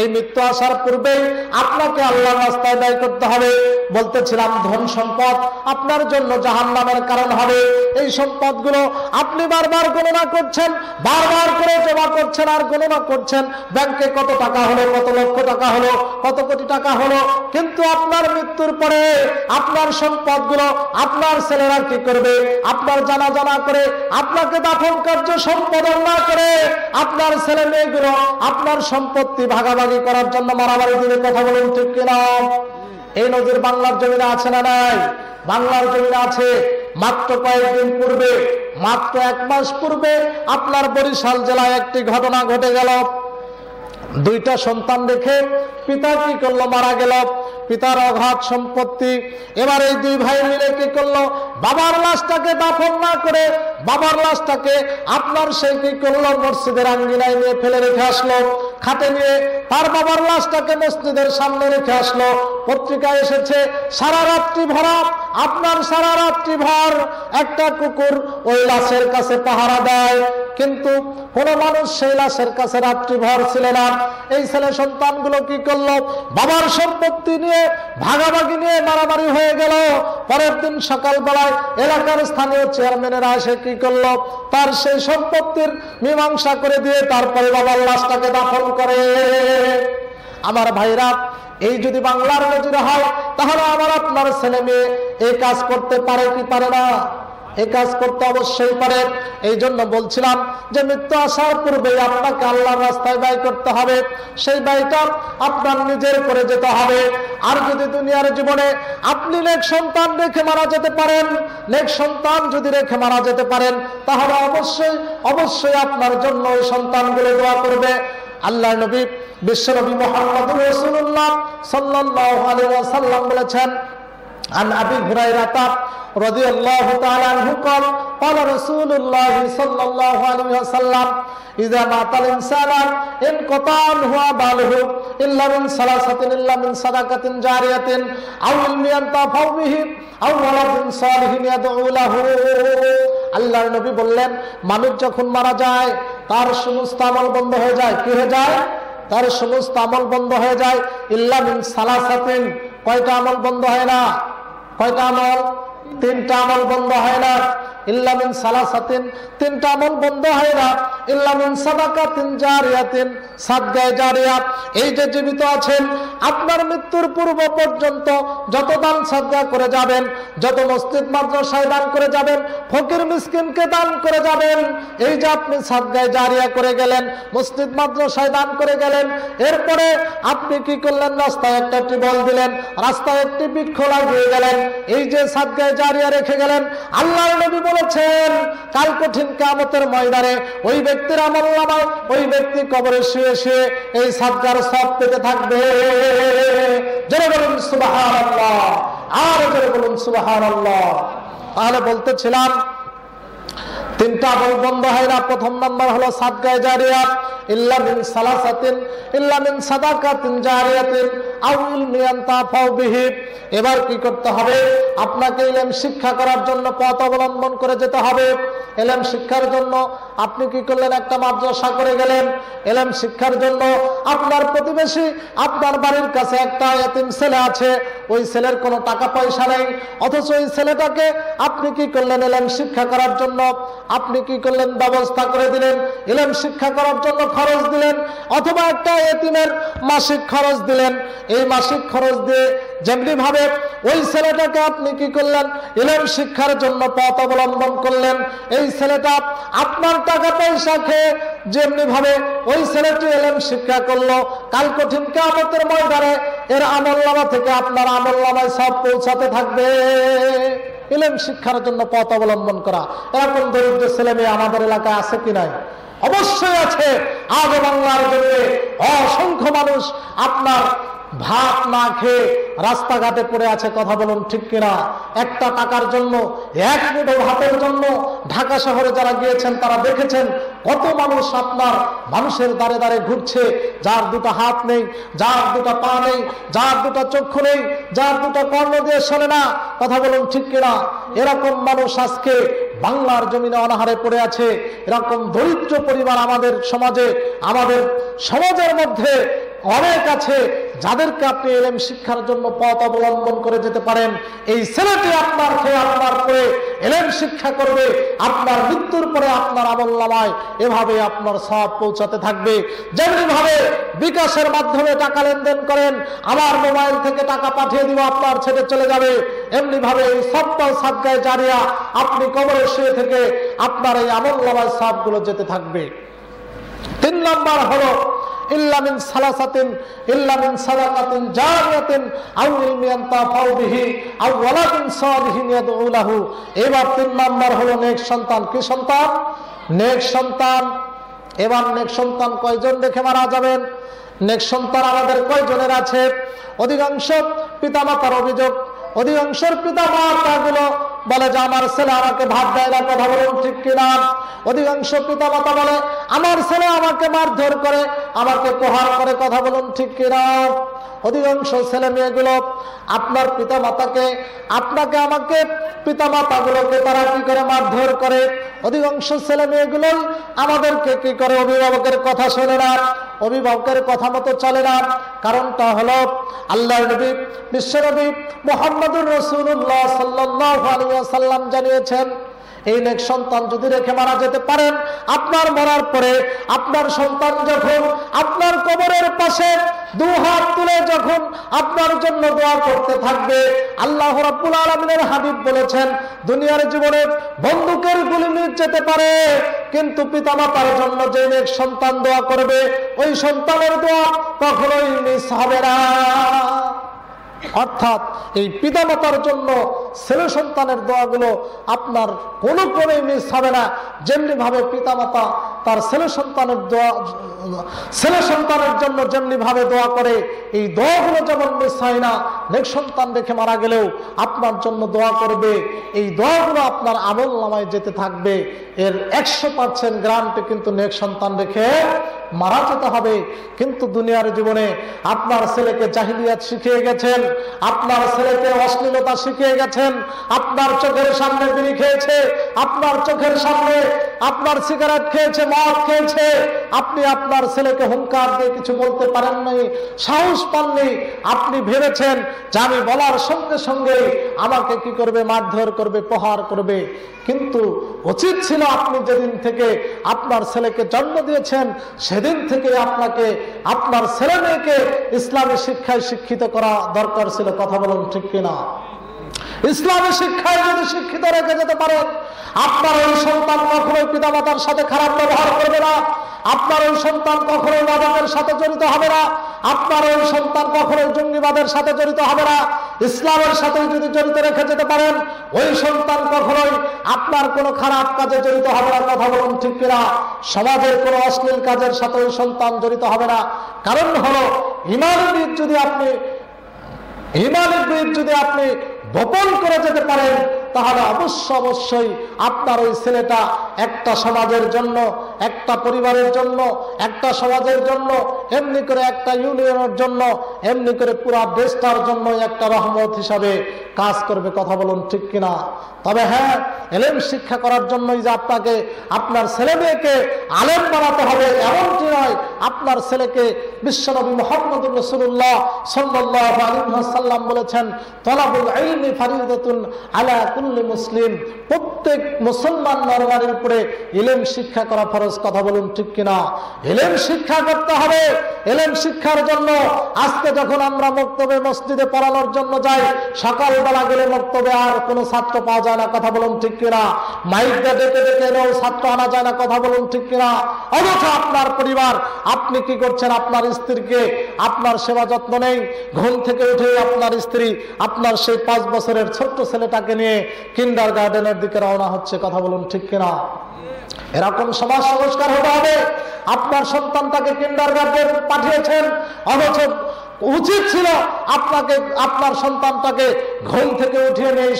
S2: এই মৃত্যু আসার পূর্বেই আপনাকে আল্লাহর রাস্তায় ব্যয় করতে হবে। বলতেছিলাম ধন সম্পদ আপনার জন্য জাহান নামের কারণ হবে। এই সম্পদগুলো আপনি বারবার গণনা করছেন, বারবার করে জমা করছেন আর গণনা করছেন। ব্যাংকে কত টাকা হলো, কত লক্ষ টাকা হলো, কত কোটি টাকা হলো, কিন্তু আপনার মৃত্যুর পরে আপনার সম্পদগুলো আপনার ছেলেরা কি করবে? আপনার জানা জানা করে, আপনাকে দাফন কার্য সম্পাদন না করে আপনার ছেলে মেয়েগুলো আপনার সম্পত্তি ভাগাভাগি করার জন্য মারামারি দিলে কথা বলুন ঠিক কিনা? এই নদীর বাংলার জমিনে আছে না নাই? বাংলার জমিনে আছে মাত্র কয়েকদিন পূর্বে, মাত্র এক মাস পূর্বে আপনার বরিশাল জেলায় একটি ঘটনা ঘটে গেল। দুইটা সন্তান রেখে পিতা কি করল? মারা গেল। পিতার অঘাত সম্পত্তি। এবার এই দুই ভাই মিলে কি করল? বাবার লাশটাকে দাফন না করে বাবার লাশটাকে আপনার সেই কি করল? মসজিদের আঙ্গিনায় নিয়ে ফেলে রেখে আসলো। খাটে নিয়ে তার বাবার লাশটাকে মসজিদের সামনে রেখে আসলো। পত্রিকায় এসেছে, সারা রাত্রি ভরা, আপনার সারা রাত্রি ভর একটা কুকুর ওই লাশের কাছে পাহারা দেয়। কিন্তু কোন মানুষ সেই লাশের কাছে রাত্রি ভর ছিল না। এই ছেলে সন্তানগুলো কি করল? বাবার সম্পত্তি নিয়ে, ভাগাভাগি নিয়ে মারামারি হয়ে গেল। পরের দিন সকালবেলায় এলাকার স্থানীয় চেয়ারম্যানেরা এসে কি করল? তার সেই সম্পত্তির মীমাংসা করে দিয়ে তারপরে বাবার লাশটাকে দাফন করে। আমার ভাইরা, এই যদি বাংলার নজির হয়, তাহলে আমার আপনার ছেলে মেয়ে এই কাজ করতে পারে কি পারে না? এই কাজ করতে অবশ্যই পারে। এই জন্য বলছিলাম যে মৃত্যু আসার পূর্বে আপনাকে আল্লাহর রাস্তায় ব্যয় করতে হবে। সেই ব্যয়টা আপনার নিজের করে যেতে হবে। আর যদি দুনিয়ার জীবনে আপনি নেক সন্তান রেখে মারা যেতে পারেন, নেক সন্তান যদি রেখে মারা যেতে পারেন, তাহলে অবশ্যই অবশ্যই আপনার জন্য ওই সন্তানগুলো দোয়া করবে। আল্লাহ নবী বিশ্বনবী মোহাম্মদ রসুল্লাহ সাল্লাহ আলী সাল্লাম বলেছেন عن ابي هريره رضي الله تعالى عنه قال قال رسول الله صلى الله عليه وسلم اذا مات الانسان انقطع عنه باله الا من ثلاثه الا من صدقه جاريه او علم ينتفع به او ولد صالح يدعو له আল্লাহর নবী বললেন মানুষ যখন মারা যায় তার সমস্ত আমল বন্ধ হয়ে যায় কি হয়ে যায় তার সমস্ত আমল বন্ধ হয়ে যায় ইল্লা মিন সালাসাতিন কয়টা আমল বন্ধ হয় না কয়টা আমল তিনটা আমল বন্ধ হয় না। ইল্লামিন সালাসাতিন, তিনটা আমল বন্ধ হয় না। ইল্লামিন সাদাকাতিন জারিয়াতিন, সাদগায়ে জারিয়া এই যে জীবিত আছেন, আপনার মৃত্যুর পূর্ব পর্যন্ত যত দান সাদগা করে যাবেন, যত মসজিদ, মাদ্রাসায় দান করে যাবেন, ফকির মিসকিনকে দান করে যাবেন। এই যে আপনি সাদগায়ে জারিয়া করে গেলেন, মসজিদ, মাদ্রাসায় দান করে গেলেন, এরপরে আপনি কি করলেন? রাস্তায় একটা টিবল দিলেন, রাস্তায় একটি বৃক্ষ লাগিয়ে গেলেন। এই যে সাদগায় জারিয়া রেখে গেলেন আল্লাহ নবী বলেছেন, কাল কঠিন কামতের ময়দানে ওই ব্যক্তির আমল নামায় ওই ব্যক্তি কবরে শুয়ে শুয়ে এই সাদগার সব পেতে থাকবে। জোরে বলুন সুবাহ আর জোরে বলুন সুবাহ তাহলে বলতেছিলাম তিনটা আমল বন্ধ হয় না। প্রথম নাম্বার হলো এবার কি করতে হবে? আপনাকে ইলম শিক্ষা করার জন্য পথ অবলম্বন করে যেতে হবে। এলএম শিক্ষার জন্য আপনি কি করলেন? একটা মাদ্রাসা করে গেলেন। এলএম শিক্ষার জন্য আপনার প্রতিবেশী আপনার বাড়ির কাছে একটা এতিম ছেলে আছে। ওই ছেলের কোনো টাকা পয়সা নেই। অথচ ওই ছেলেটাকে আপনি কি করলেন? এলএম শিক্ষা করার জন্য আপনি কি করলেন? ব্যবস্থা করে দিলেন। এলএম শিক্ষা করার জন্য খরচ দিলেন। অথবা একটা এতিমের মাসিক খরচ দিলেন। এই মাসিক খরচ দিয়ে যেমনি ভাবে ওই ছেলেটাকে আপনি কি করলেন? এলএম শিক্ষার জন্য পথ অবলম্বন করলেন। এই ছেলেটা আপনার টাকা পয়সা খেয়ে যেমনি ভাবে ওই ছেলেটি এলএম শিক্ষা করল। কাল কঠিন কামতের ময়দানে এর আমল্লামা থেকে আপনার আমল্লামায় সব পৌঁছাতে থাকবে। এলএম শিক্ষার জন্য পথ অবলম্বন করা। এরকম দরিদ্র ছেলে মেয়ে আমাদের এলাকায় আছে কি নাই? অবশ্যই আছে। আজ বাংলার জন্য অসংখ্য মানুষ আপনার ভাত না খেয়ে রাস্তাঘাটে পড়ে আছে কথা বলুন ঠিক কিনা? একটা টাকার জন্য, এক মুঠো ভাতের জন্য ঢাকা শহরে যারা গিয়েছেন, তারা দেখেছেন কত মানুষ আপনার মানুষের দ্বারে দ্বারে ঘুরছে। যার দুটো হাত নেই, যার দুটো পা নেই, যার দুটো চক্ষু নেই, যার দুটো কর্ণ দিয়ে শোনে না, কথা বলুন ঠিক কিনা? এরকম মানুষ আজকে বাংলার জমিনে অনাহারে পড়ে আছে। এরকম দরিদ্র পরিবার আমাদের সমাজে, আমাদের সমাজের মধ্যে অনেক আছে যাদেরকে আপনি এলএম শিক্ষার জন্য পথ অবলম্বন করে যেতে পারেন, এই ছেলেটি আপনার খেয়ে আপনার করে এলএম শিক্ষা করবে, আপনার মৃত্যুর পরে আপনার আমল্লামায় এভাবে আপনার সব পৌঁছাতে থাকবে। যেমনি ভাবে বিকাশের মাধ্যমে টাকা লেনদেন করেন, আমার মোবাইল থেকে টাকা পাঠিয়ে দিব, আপনার ছেড়ে চলে যাবে। এমনি ভাবে এই সবটাও সাদগায় জারিয়া আপনি কবরে শুয়ে থেকে আপনার এই আমল্লামায় সবগুলো যেতে থাকবে। তিন নম্বর হলো ইল্লামিন ইল্লামিন লাহু। এবার তিন নাম্বার হলো নেক সন্তান। কি সন্তান? নেক সন্তান। এবার নেক সন্তান কয়জন রেখে মারা যাবেন? নেক সন্তান আমাদের কয়জনের আছে? অধিকাংশ পিতামাতার অভিযোগ। অধিকাংশের পিতা মাতা গুলো বলে যে, আমার ছেলে আমাকে ভাত দেয় না, কথা বলুন ঠিক কিনা? অধিকাংশ পিতা মাতা বলে, আমার ছেলে আমাকে মারধর করে, আমাকে প্রহার করে, কথা বলুন ঠিক কিনা? অধিকাংশ ছেলে মেয়েগুলো, আপনার পিতা মাতাকে আপনাকে আমাকে পিতা মাতাগুলোকে তারা কি করে মারধর করে? অধিকাংশ ছেলে মেয়েগুলোই আমাদেরকে কি করে? অভিভাবকের কথা শোনে না, অভিভাবকের কথা মতো চলে না। কারণটা হলো আল্লাহ নবী বিশ্বনবী মোহাম্মদুর রসুল্লাহ সাল্লাহ সাল্লাম জানিয়েছেন, এই নেক সন্তান যদি রেখে মারা যেতে পারেন, আপনার মরার পরে আপনার সন্তান যখন আপনার কবরের পাশে দু হাত তুলে যখন আপনার জন্য দোয়া করতে থাকবে, আল্লাহ রাব্বুল আলমিনের হাবিব বলেছেন, দুনিয়ার জীবনে বন্দুকের গুলি মিট যেতে পারে, কিন্তু পিতামাতার জন্য যে নেক সন্তান দোয়া করবে, ওই সন্তানের দোয়া কখনোই মিস হবে না। অর্থাৎ এই পিতামাতার জন্য ছেলে সন্তানের দোয়াগুলো আপনার কোনো ক্রমে মিস হবে না। যেমনি ভাবে পিতামাতা তার ছেলে সন্তানের দোয়া, ছেলে সন্তানের জন্য যেমনি ভাবে দোয়া করে, এই দোয়াগুলো যেমন মিস হয় না, নেক সন্তান রেখে মারা গেলেও আপনার জন্য দোয়া করবে। এই দোয়াগুলো আপনার আমল নামায় যেতে থাকবে। এর একশো পার্সেন্ট গ্রান্টে কিন্তু নেক সন্তান রেখে মারা যেতে হবে। কিন্তু দুনিয়ার জীবনে আপনার ছেলেকে জাহিলিয়াত শিখিয়ে গেছেন, আপনার ছেলেকে অশ্লীলতা শিখিয়ে গেছেন আপনার চোখের সামনে বিড়ি খেয়েছে, আপনার চোখের সামনে আপনার সিগারেট খেয়েছে, মদ খেয়েছে। আপনি আপনার ছেলেকে হুঙ্কার দিয়ে কিছু বলতে পারেন নাই, সাহস পাননি। আপনি ভেবেছেন যে আমি বলার সঙ্গে সঙ্গে আমাকে কি করবে, মারধর করবে, প্রহার করবে। কিন্তু উচিত ছিল আপনি যেদিন থেকে আপনার ছেলেকে জন্ম দিয়েছেন, সেদিন থেকে আপনাকে, আপনার ছেলে মেয়েকে ইসলামী শিক্ষায় শিক্ষিত করা দরকার ছিল। কথা বলুন ঠিক কিনা? ইসলামী শিক্ষায় যদি শিক্ষিত রেখে যেতে পারেন আপনার ওই সন্তান কখনোই পিতামাতার সাথে খারাপ ব্যবহার করবে না। আপনার ওই সন্তান কখনো মাদকের সাথে জড়িত হবে না। আপনার ওই সন্তান কখনো জঙ্গিবাদের সাথে জড়িত হবে না। ইসলামের সাথে যদি জড়িত রেখে যেতে পারেন, ওই সন্তান কখনোই আপনার কোনো খারাপ কাজে জড়িত হবে না। কথা বলুন ঠিক কিনা? সমাজের কোনো অশ্লীল কাজের সাথে ওই সন্তান জড়িত হবে না। কারণ হলো, ইমানের যদি আপনি ইমানের যদি আপনি বপন করে যেতে পারেন তাহলে অবশ্য অবশ্যই আপনার ওই ছেলেটা একটা সমাজের জন্য, একটা পরিবারের জন্য, একটা সমাজের জন্য, এমনি করে একটা ইউনিয়নের জন্য, এমনি করে পুরা দেশটার জন্য একটা রহমত হিসাবে কাজ করবে, কথা বলুন ঠিক কিনা? তবে হ্যাঁ এলেম শিক্ষা করার জন্যই যে আপনাকে, আপনার ছেলে মেয়েকে আলেম বানাতে হবে, এমনটি নয়। আপনার ছেলেকে বিশ্বনবী মোহাম্মদ রসুল্লাহ সাল্লাহ আলিমাসাল্লাম বলেছেন, তলাবুল আইনি ফারিদাতুন আলা মুসলিম, প্রত্যেক মুসলমান নরনারীর উপরে ইলেম শিক্ষা করা ফরজ, কথা বলুন ঠিক কিনা? এলেম শিক্ষা করতে হবে। এলেম শিক্ষার জন্য আজকে যখন আমরা মক্তবে, মসজিদে পড়ানোর জন্য যাই, সকালবেলা গেলে মক্তবে আর কোনো ছাত্র পাওয়া যায় না, কথা বলুন ঠিক কিনা? মাইক দিয়ে ডেকে ডেকে এনেও ছাত্র আনা যায় না, কথা বলুন ঠিক কিনা? অথচ আপনার পরিবার, আপনি কি করছেন? আপনার স্ত্রীকে আপনার সেবা যত্ন নেই। ঘুম থেকে উঠে আপনার স্ত্রী, আপনার সেই পাঁচ বছরের ছোট্ট ছেলেটাকে নিয়ে কিন্ডার গার্ডেনের দিকে রওনা হচ্ছে, কথা বলুন ঠিক কিনা? এরকম সমাজ সংস্কার হতে হবে। আপনার সন্তানটাকে কিন্ডার গার্ডেন পাঠিয়েছেন, অথচ উচিত ছিল আপনাকে, আপনার সন্তানটাকে ঘুম থেকে উঠিয়ে নিয়ে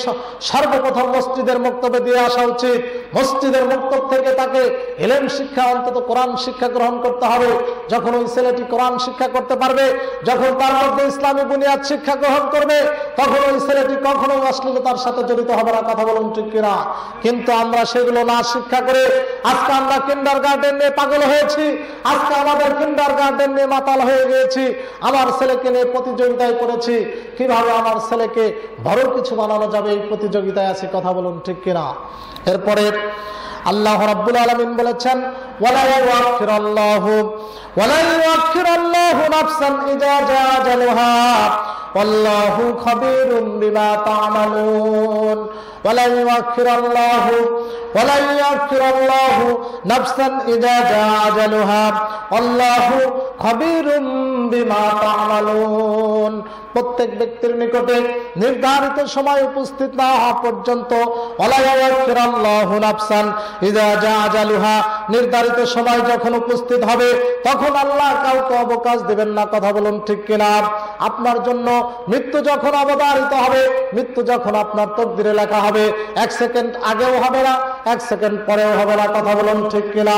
S2: সর্বপ্রথম মসজিদের বক্তব্যে দিয়ে আসা উচিত। মসজিদের বক্তব্য থেকে তাকে এলেম শিক্ষা, অন্তত কোরআন শিক্ষা গ্রহণ করতে হবে। যখন ওই ছেলেটি কোরআন শিক্ষা করতে পারবে, যখন তার মধ্যে ইসলামী বুনিয়াদ শিক্ষা গ্রহণ করবে, তখন ওই ছেলেটি কখনোই অশ্লীলতার সাথে জড়িত হবে না, কথা বলুন ঠিক কিনা? কিন্তু আমরা সেগুলো না শিক্ষা করে আজকে আমরা কিন্ডার গার্ডেন নিয়ে পাগল হয়েছি, আজকে আমাদের কিন্ডার গার্ডেন নিয়ে মাতাল হয়ে গিয়েছি। আমার ছেলেকে নিয়ে প্রতিযোগিতায় পড়েছি, কীভাবে আমার ছেলেকে বড় কিছু বানানো যাবে এই প্রতিযোগিতায় আছে কথা বলুন ঠিক কিনা? এরপরে আল্লাহ রাব্বুল আলামিন বলেছেন, ওয়ালা ইউআখিরাল্লাহু ওয়ালা ইউআখিরাল্লাহু নাফসান ইযা জা আজালুহা والله خبير بما تعملون ولن يؤخر الله ولن يؤخر الله نفسا إذا جاء أجلها والله خبير بما تعملون প্রত্যেক ব্যক্তির নিকটে নির্ধারিত সময় উপস্থিত না হওয়া পর্যন্ত নির্ধারিত সময় যখন উপস্থিত হবে, তখন আল্লাহ কাউকে অবকাশ দেবেন না, কথা বলুন ঠিক কিনা? আপনার জন্য মৃত্যু যখন অবধারিত হবে, মৃত্যু যখন আপনার তকদিরে লেখা হবে, এক সেকেন্ড আগেও হবে না, এক সেকেন্ড পরেও হবে না, কথা বলুন ঠিক কিনা?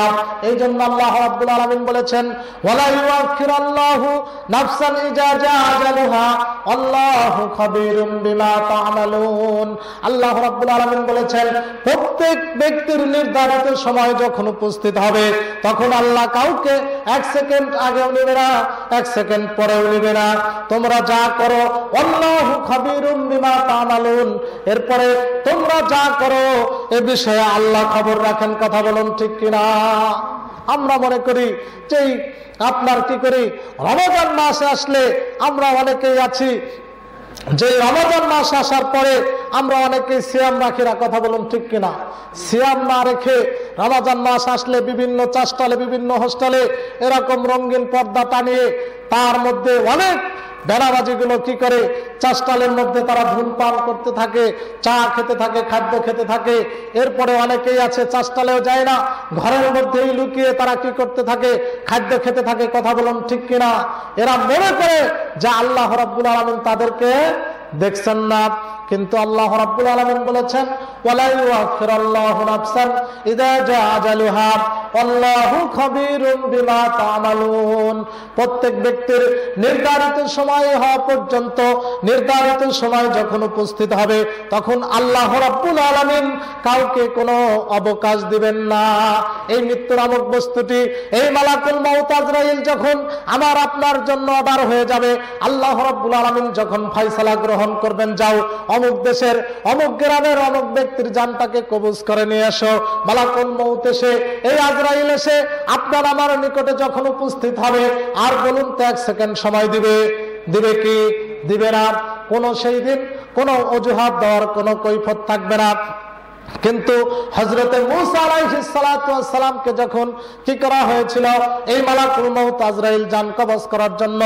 S2: এই জন্য আল্লাহ আব্দুল আলমিন বলেছেন, ওয়ালা ইউআখিরাল্লাহু নাফসান ইজা জা আজালুহা আল্লাহু খাবীরুম বিমা তা'মালুন। আল্লাহ রাব্বুল আলামিন বলেছেন, প্রত্যেক ব্যক্তির নির্ধারিত সময় যখন উপস্থিত হবে, তখন আল্লাহ কাউকে এক সেকেন্ড আগেও নেবে না, এক সেকেন্ড পরেও নেবে না। তোমরা যা করো, আল্লাহু খাবীরুম বিমা তা'মালুন। এরপরে তোমরা যা করো এ বিষয়ে আল্লাহ খবর রাখেন, কথা বলুন ঠিক কিনা? আমরা মনে করি যে আপনার কি করি, রমজান মাস আসলে আমরা অনেকেই আছি। যে রমজান মাস আসার পরে আমরা অনেকেই সিয়াম রাখি না, কথা বলুন ঠিক কিনা? সিয়াম না রেখে রমজান মাস আসলে বিভিন্ন চাষটালে বিভিন্ন হোস্টেলে এরকম রঙিন পর্দা টানিয়ে তার মধ্যে অনেক বেড়াবাজিগুলো কি করে? চাষটালের মধ্যে তারা ধূমপান করতে থাকে, চা খেতে থাকে, খাদ্য খেতে থাকে। এরপরে অনেকেই আছে, চাষটালেও যায় না। ঘরের মধ্যেই লুকিয়ে তারা কি করতে থাকে? খাদ্য খেতে থাকে, কথা বলুন ঠিক কিনা? এরা মনে করে যে আল্লাহ রব্বুল আলমিন তাদেরকে দেখছেন না, কিন্তু আল্লাহ রাব্বুল আলামিন বলেছেন, ওয়ালা ইউআখিরাল্লাহু নাফসান ইযা জা আজালুহা আল্লাহু খাবীরুম বিমা তা'মালুন। প্রত্যেক ব্যক্তির নির্ধারিত সময় হওয়া পর্যন্ত, নির্ধারিত সময় যখন উপস্থিত হবে, তখন আল্লাহ রাব্বুল আলামিন কাউকে কোনো অবকাশ দিবেন না। এই মৃত্যু নামক বস্তুটি, এই মালাকুল মাউত আজরাইল যখন আমার আপনার জন্য অর্ডার হয়ে যাবে, আল্লাহ রাব্বুল আলামিন যখন ফয়সালা গ্রহণ করবেন, যাও, অমুক দেশের, অমুক গ্রামের অমুক ব্যক্তির জানটাকে কবুজ করে নিয়ে এসো মালাকুল মৌত এসে, এই আজরাইল এসে আপনার আমার নিকটে যখন উপস্থিত হবে, আর বলুন তো এক সেকেন্ড সময় দিবে। দিবে কি? দিবে না। কোনো সেই দিন কোনো অজুহাত দেওয়ার কোন কৈফত থাকবে না। কিন্তু হজরতে সালামকে যখন কি করা হয়েছিল? এই মালাকুল মৌত আজরাইল জান কবজ করার জন্য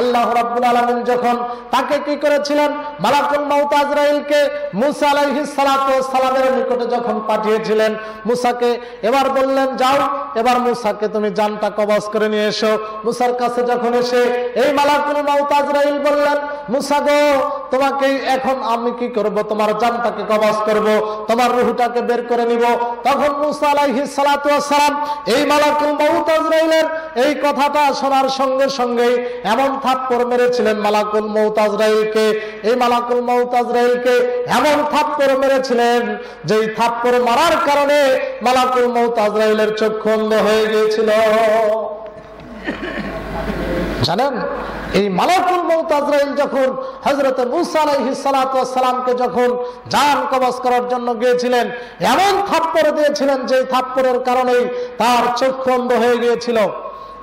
S2: আল্লাহ রাব্বুল আলামিন যখন তাকে কি করেছিলেন? মালাকুল মৌত আজরাইলকে মুসা আলাইহি সালামের নিকটে যখন পাঠিয়েছিলেন, মুসাকে এবার বললেন, যাও, এবার মুসাকে তুমি জানটা কবজ করে নিয়ে এসো। মুসার কাছে যখন এসে এই মালাকুল মৌত আজরাইল বললেন, মুসা গো, তোমাকে এখন আমি কি করব? তোমার জানটাকে কবজ করব, তোমার রুহটাকে বের করে নিব। তখন মুসা এই মালাকুল এই কথাটা শোনার সঙ্গে সঙ্গে এমন থাপ্পড় মেরেছিলেন মালাকুল মাউত আজরাইলকে। এই মালাকুল মাউত আজরাইলকে এমন থাপ্পড় মেরেছিলেন যেই থাপ্পড় মারার কারণে মালাকুল মাউত আজরাইলের চক্ষু অন্ধ হয়ে গিয়েছিল। জানেন? এই মালাকুল মৌত আজরাইল যখন হজরত মুসা আলাইহিস সালামকে যখন জান কবজ করার জন্য গিয়েছিলেন, এমন থাপ্পড় দিয়েছিলেন যে থাপ্পড়ের কারণেই তার চোখ বন্ধ হয়ে গিয়েছিল।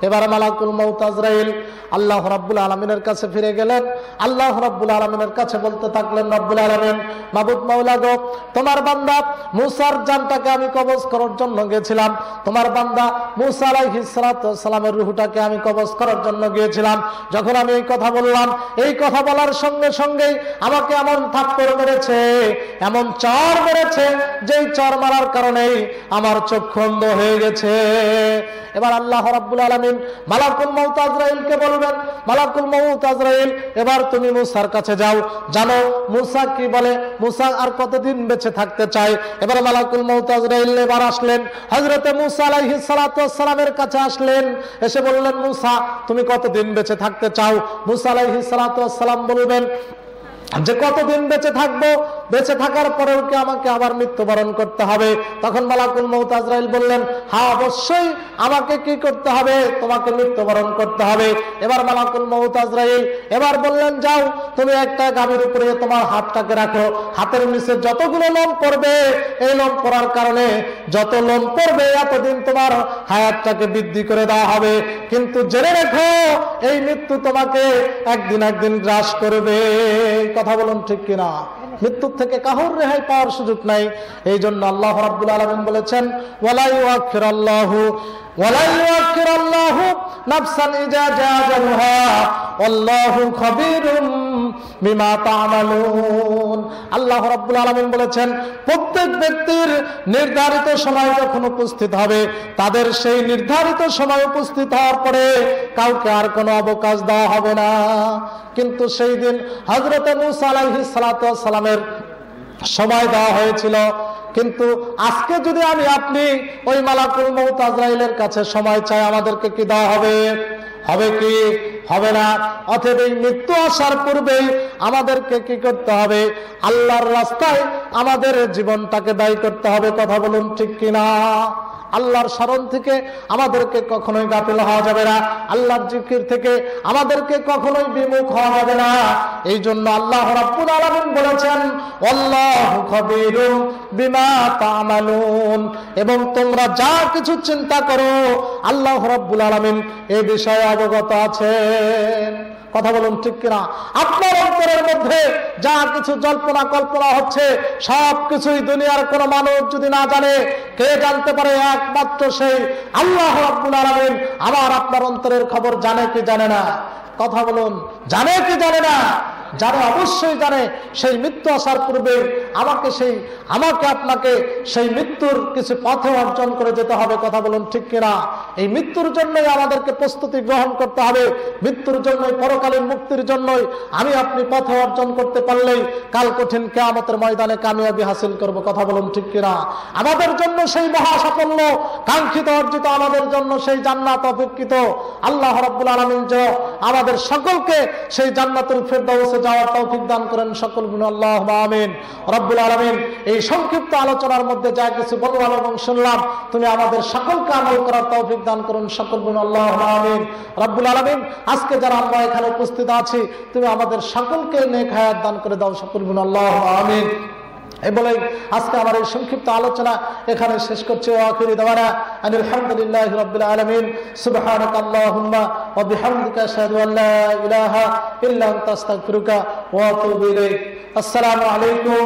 S2: এবার মালাকুল মৌতাজরাইল আল্লাহ রাব্বুল আলমিনের কাছে ফিরে গেলেন। আল্লাহ রাব্বুল আলমিনের কাছে বলতে থাকলেন, রব্বুল আলমিন, মাবুদ মাওলা গো, তোমার বান্দা মুসার জানটাকে আমি কবজ করার জন্য গেছিলাম তোমার বান্দা মুসা আলাইহিস সালামের রুহুটাকে আমি কবজ করার জন্য গিয়েছিলাম। যখন আমি এই কথা বললাম, এই কথা বলার সঙ্গে সঙ্গেই আমাকে এমন থাপ্পড় মেরেছে, এমন চর মেরেছে, যেই চর মারার কারণেই আমার চক্ষু অন্ধ হয়ে গেছে। এবার আল্লাহ রাব্বুল আলামিন মালাকুল মউত আজরাইলকে বলবেন, মালাকুল মউত আজরাইল, এবার তুমি মুসার কাছে যাও। জানো, মুসা কি বলে? মুসা আর কতদিন বেঁচে থাকতে চায়? এবার মালাকুল মউত আজরাইল এবার আসলেন। হযরতে মুসা আলাইহিস সালাতু ওয়াসসালামের কাছে আসলেন। এসে বললেন, মুসা, তুমি কতদিন বেঁচে থাকতে চাও? মুসা আলাইহিস সালাতু ওয়াসসালাম বলবেন যে কতদিন বেঁচে থাকব, বেঁচে থাকার পরেও কি আমাকে আবার মৃত্যুবরণ করতে হবে? তখন মালাকুল মৌত আজরাইল বললেন হ্যাঁ অবশ্যই আমাকে কি করতে হবে? তোমাকে মৃত্যুবরণ করতে হবে। এবার মালাকুল মৌত আজরাইল এবার বললেন, যাও, তুমি একটা গাভীর উপরে তোমার হাতটাকে রাখো। হাতের নিচে যতগুলো লোম পড়বে, এই লোম পড়ার কারণে যত লোম পড়বে, এতদিন তোমার হায়াতটাকে বৃদ্ধি করে দেওয়া হবে। কিন্তু জেনে রেখো, এই মৃত্যু তোমাকে একদিন একদিন গ্রাস করবে। কথা বলুন ঠিক কিনা? মৃত্যুর থেকে কাহুর রেহাই পাওয়ার সুযোগ নাই। এই জন্য আল্লাহ রাবুল আলমিন বলেছেন ওয়ালাই আল্লাহু আল্লাহু রাব্বুল আলামিন বলেছেন, প্রত্যেক ব্যক্তির নির্ধারিত সময় যখন উপস্থিত হবে, তাদের সেই নির্ধারিত সময় উপস্থিত হওয়ার পরে কাউকে আর কোনো অবকাশ দেওয়া হবে না। কিন্তু সেই দিন হজরত মুসা আলাইহিস সালাতু ওয়াস সালামের সময় দেওয়া হয়েছিল। কিন্তু আজকে যদি আমি, আপনি ওই মালাকুল মৌত আজরাইলের কাছে সময় চাই, আমাদেরকে কি দেওয়া হবে? হবে কি? হবে না। এই মৃত্যু আসার পূর্বে আমাদেরকে কি করতে হবে? আল্লাহর রাস্তায় আমাদের জীবনটাকে দায়ী করতে হবে। কথা বলুন ঠিক কিনা? আল্লাহর স্মরণ থেকে আমাদেরকে কখনোই গাফিল হওয়া যাবে না। আল্লাহর জিকির থেকে আমাদেরকে কখনোই বিমুখ হওয়া যাবে না। এই জন্য আল্লাহ রাব্বুল আলামিন বলেছেন, আল্লাহু খবীরুম বিমা তা'মালুন। এবং তোমরা যা কিছু চিন্তা করো, আল্লাহ রাব্বুল আলামিন এই বিষয়ে অবগত আছেন কথা বলুন ঠিক কিনা? আপনার অন্তরের মধ্যে যা কিছু জল্পনা কল্পনা হচ্ছে, সব কিছুই দুনিয়ার কোন মানুষ যদি না জানে, কে জানতে পারে একমাত্র সেই আল্লাহ আব্দুল আলমিন? আপনার অন্তরের খবর জানে কি জানে না? কথা বলুন, জানে কি জানে না? যারা অবশ্যই জানে, সেই মৃত্যু আসার পূর্বে আমাকে সেই, আমাকে আপনাকে সেই মৃত্যুর কিছু পথে অর্জন করে যেতে হবে, কথা বলুন ঠিক কিনা? এই মৃত্যুর জন্যই আমাদেরকে প্রস্তুতি গ্রহণ করতে হবে, মৃত্যুর জন্যই পরকালীন মুক্তির জন্যই আমি আপনি পথে অর্জন করতে পারলেই কাল কঠিন কেয়ামতের ময়দানে কামিয়াবি হাসিল করব, কথা বলুন ঠিক কিনা? আমাদের জন্য সেই মহা সাফল্য, কাঙ্ক্ষিত অর্জিত আমাদের জন্য সেই জান্নাত অপেক্ষিত। আল্লাহ রাব্বুল আলামিন আমাদের সকলকে সেই জান্নাতুল ফেরদাউসে যাওয়ার তৌফিক দান করেন সকল গুণ। আল্লাহ আমিন। রব্বুল আলমিন, এই সংক্ষিপ্ত আলোচনার মধ্যে যা কিছু বললাম এবং শুনলাম, তুমি আমাদের সকলকে আমল করার তৌফিক দান করুন সকল গুণ। আল্লাহ আমিন। রব্বুল আলমিন, আজকে যারা আমরা এখানে উপস্থিত আছি, তুমি আমাদের সকলকে নেক হায়াত দান করে দাও সকল গুণ। আল্লাহ আমিন। এই বলে আজকে আমার এই সংক্ষিপ্ত আলোচনা এখানে শেষ করছে আলামিন। সুবহানাক আল্লাহুম্মা ও বিহামদিকা আশহাদু আল লা ইলাহা ইল্লা আনতা, আস্তাগফিরুকা ওয়া আতুবু ইলাইক। আসসালামু আলাইকুম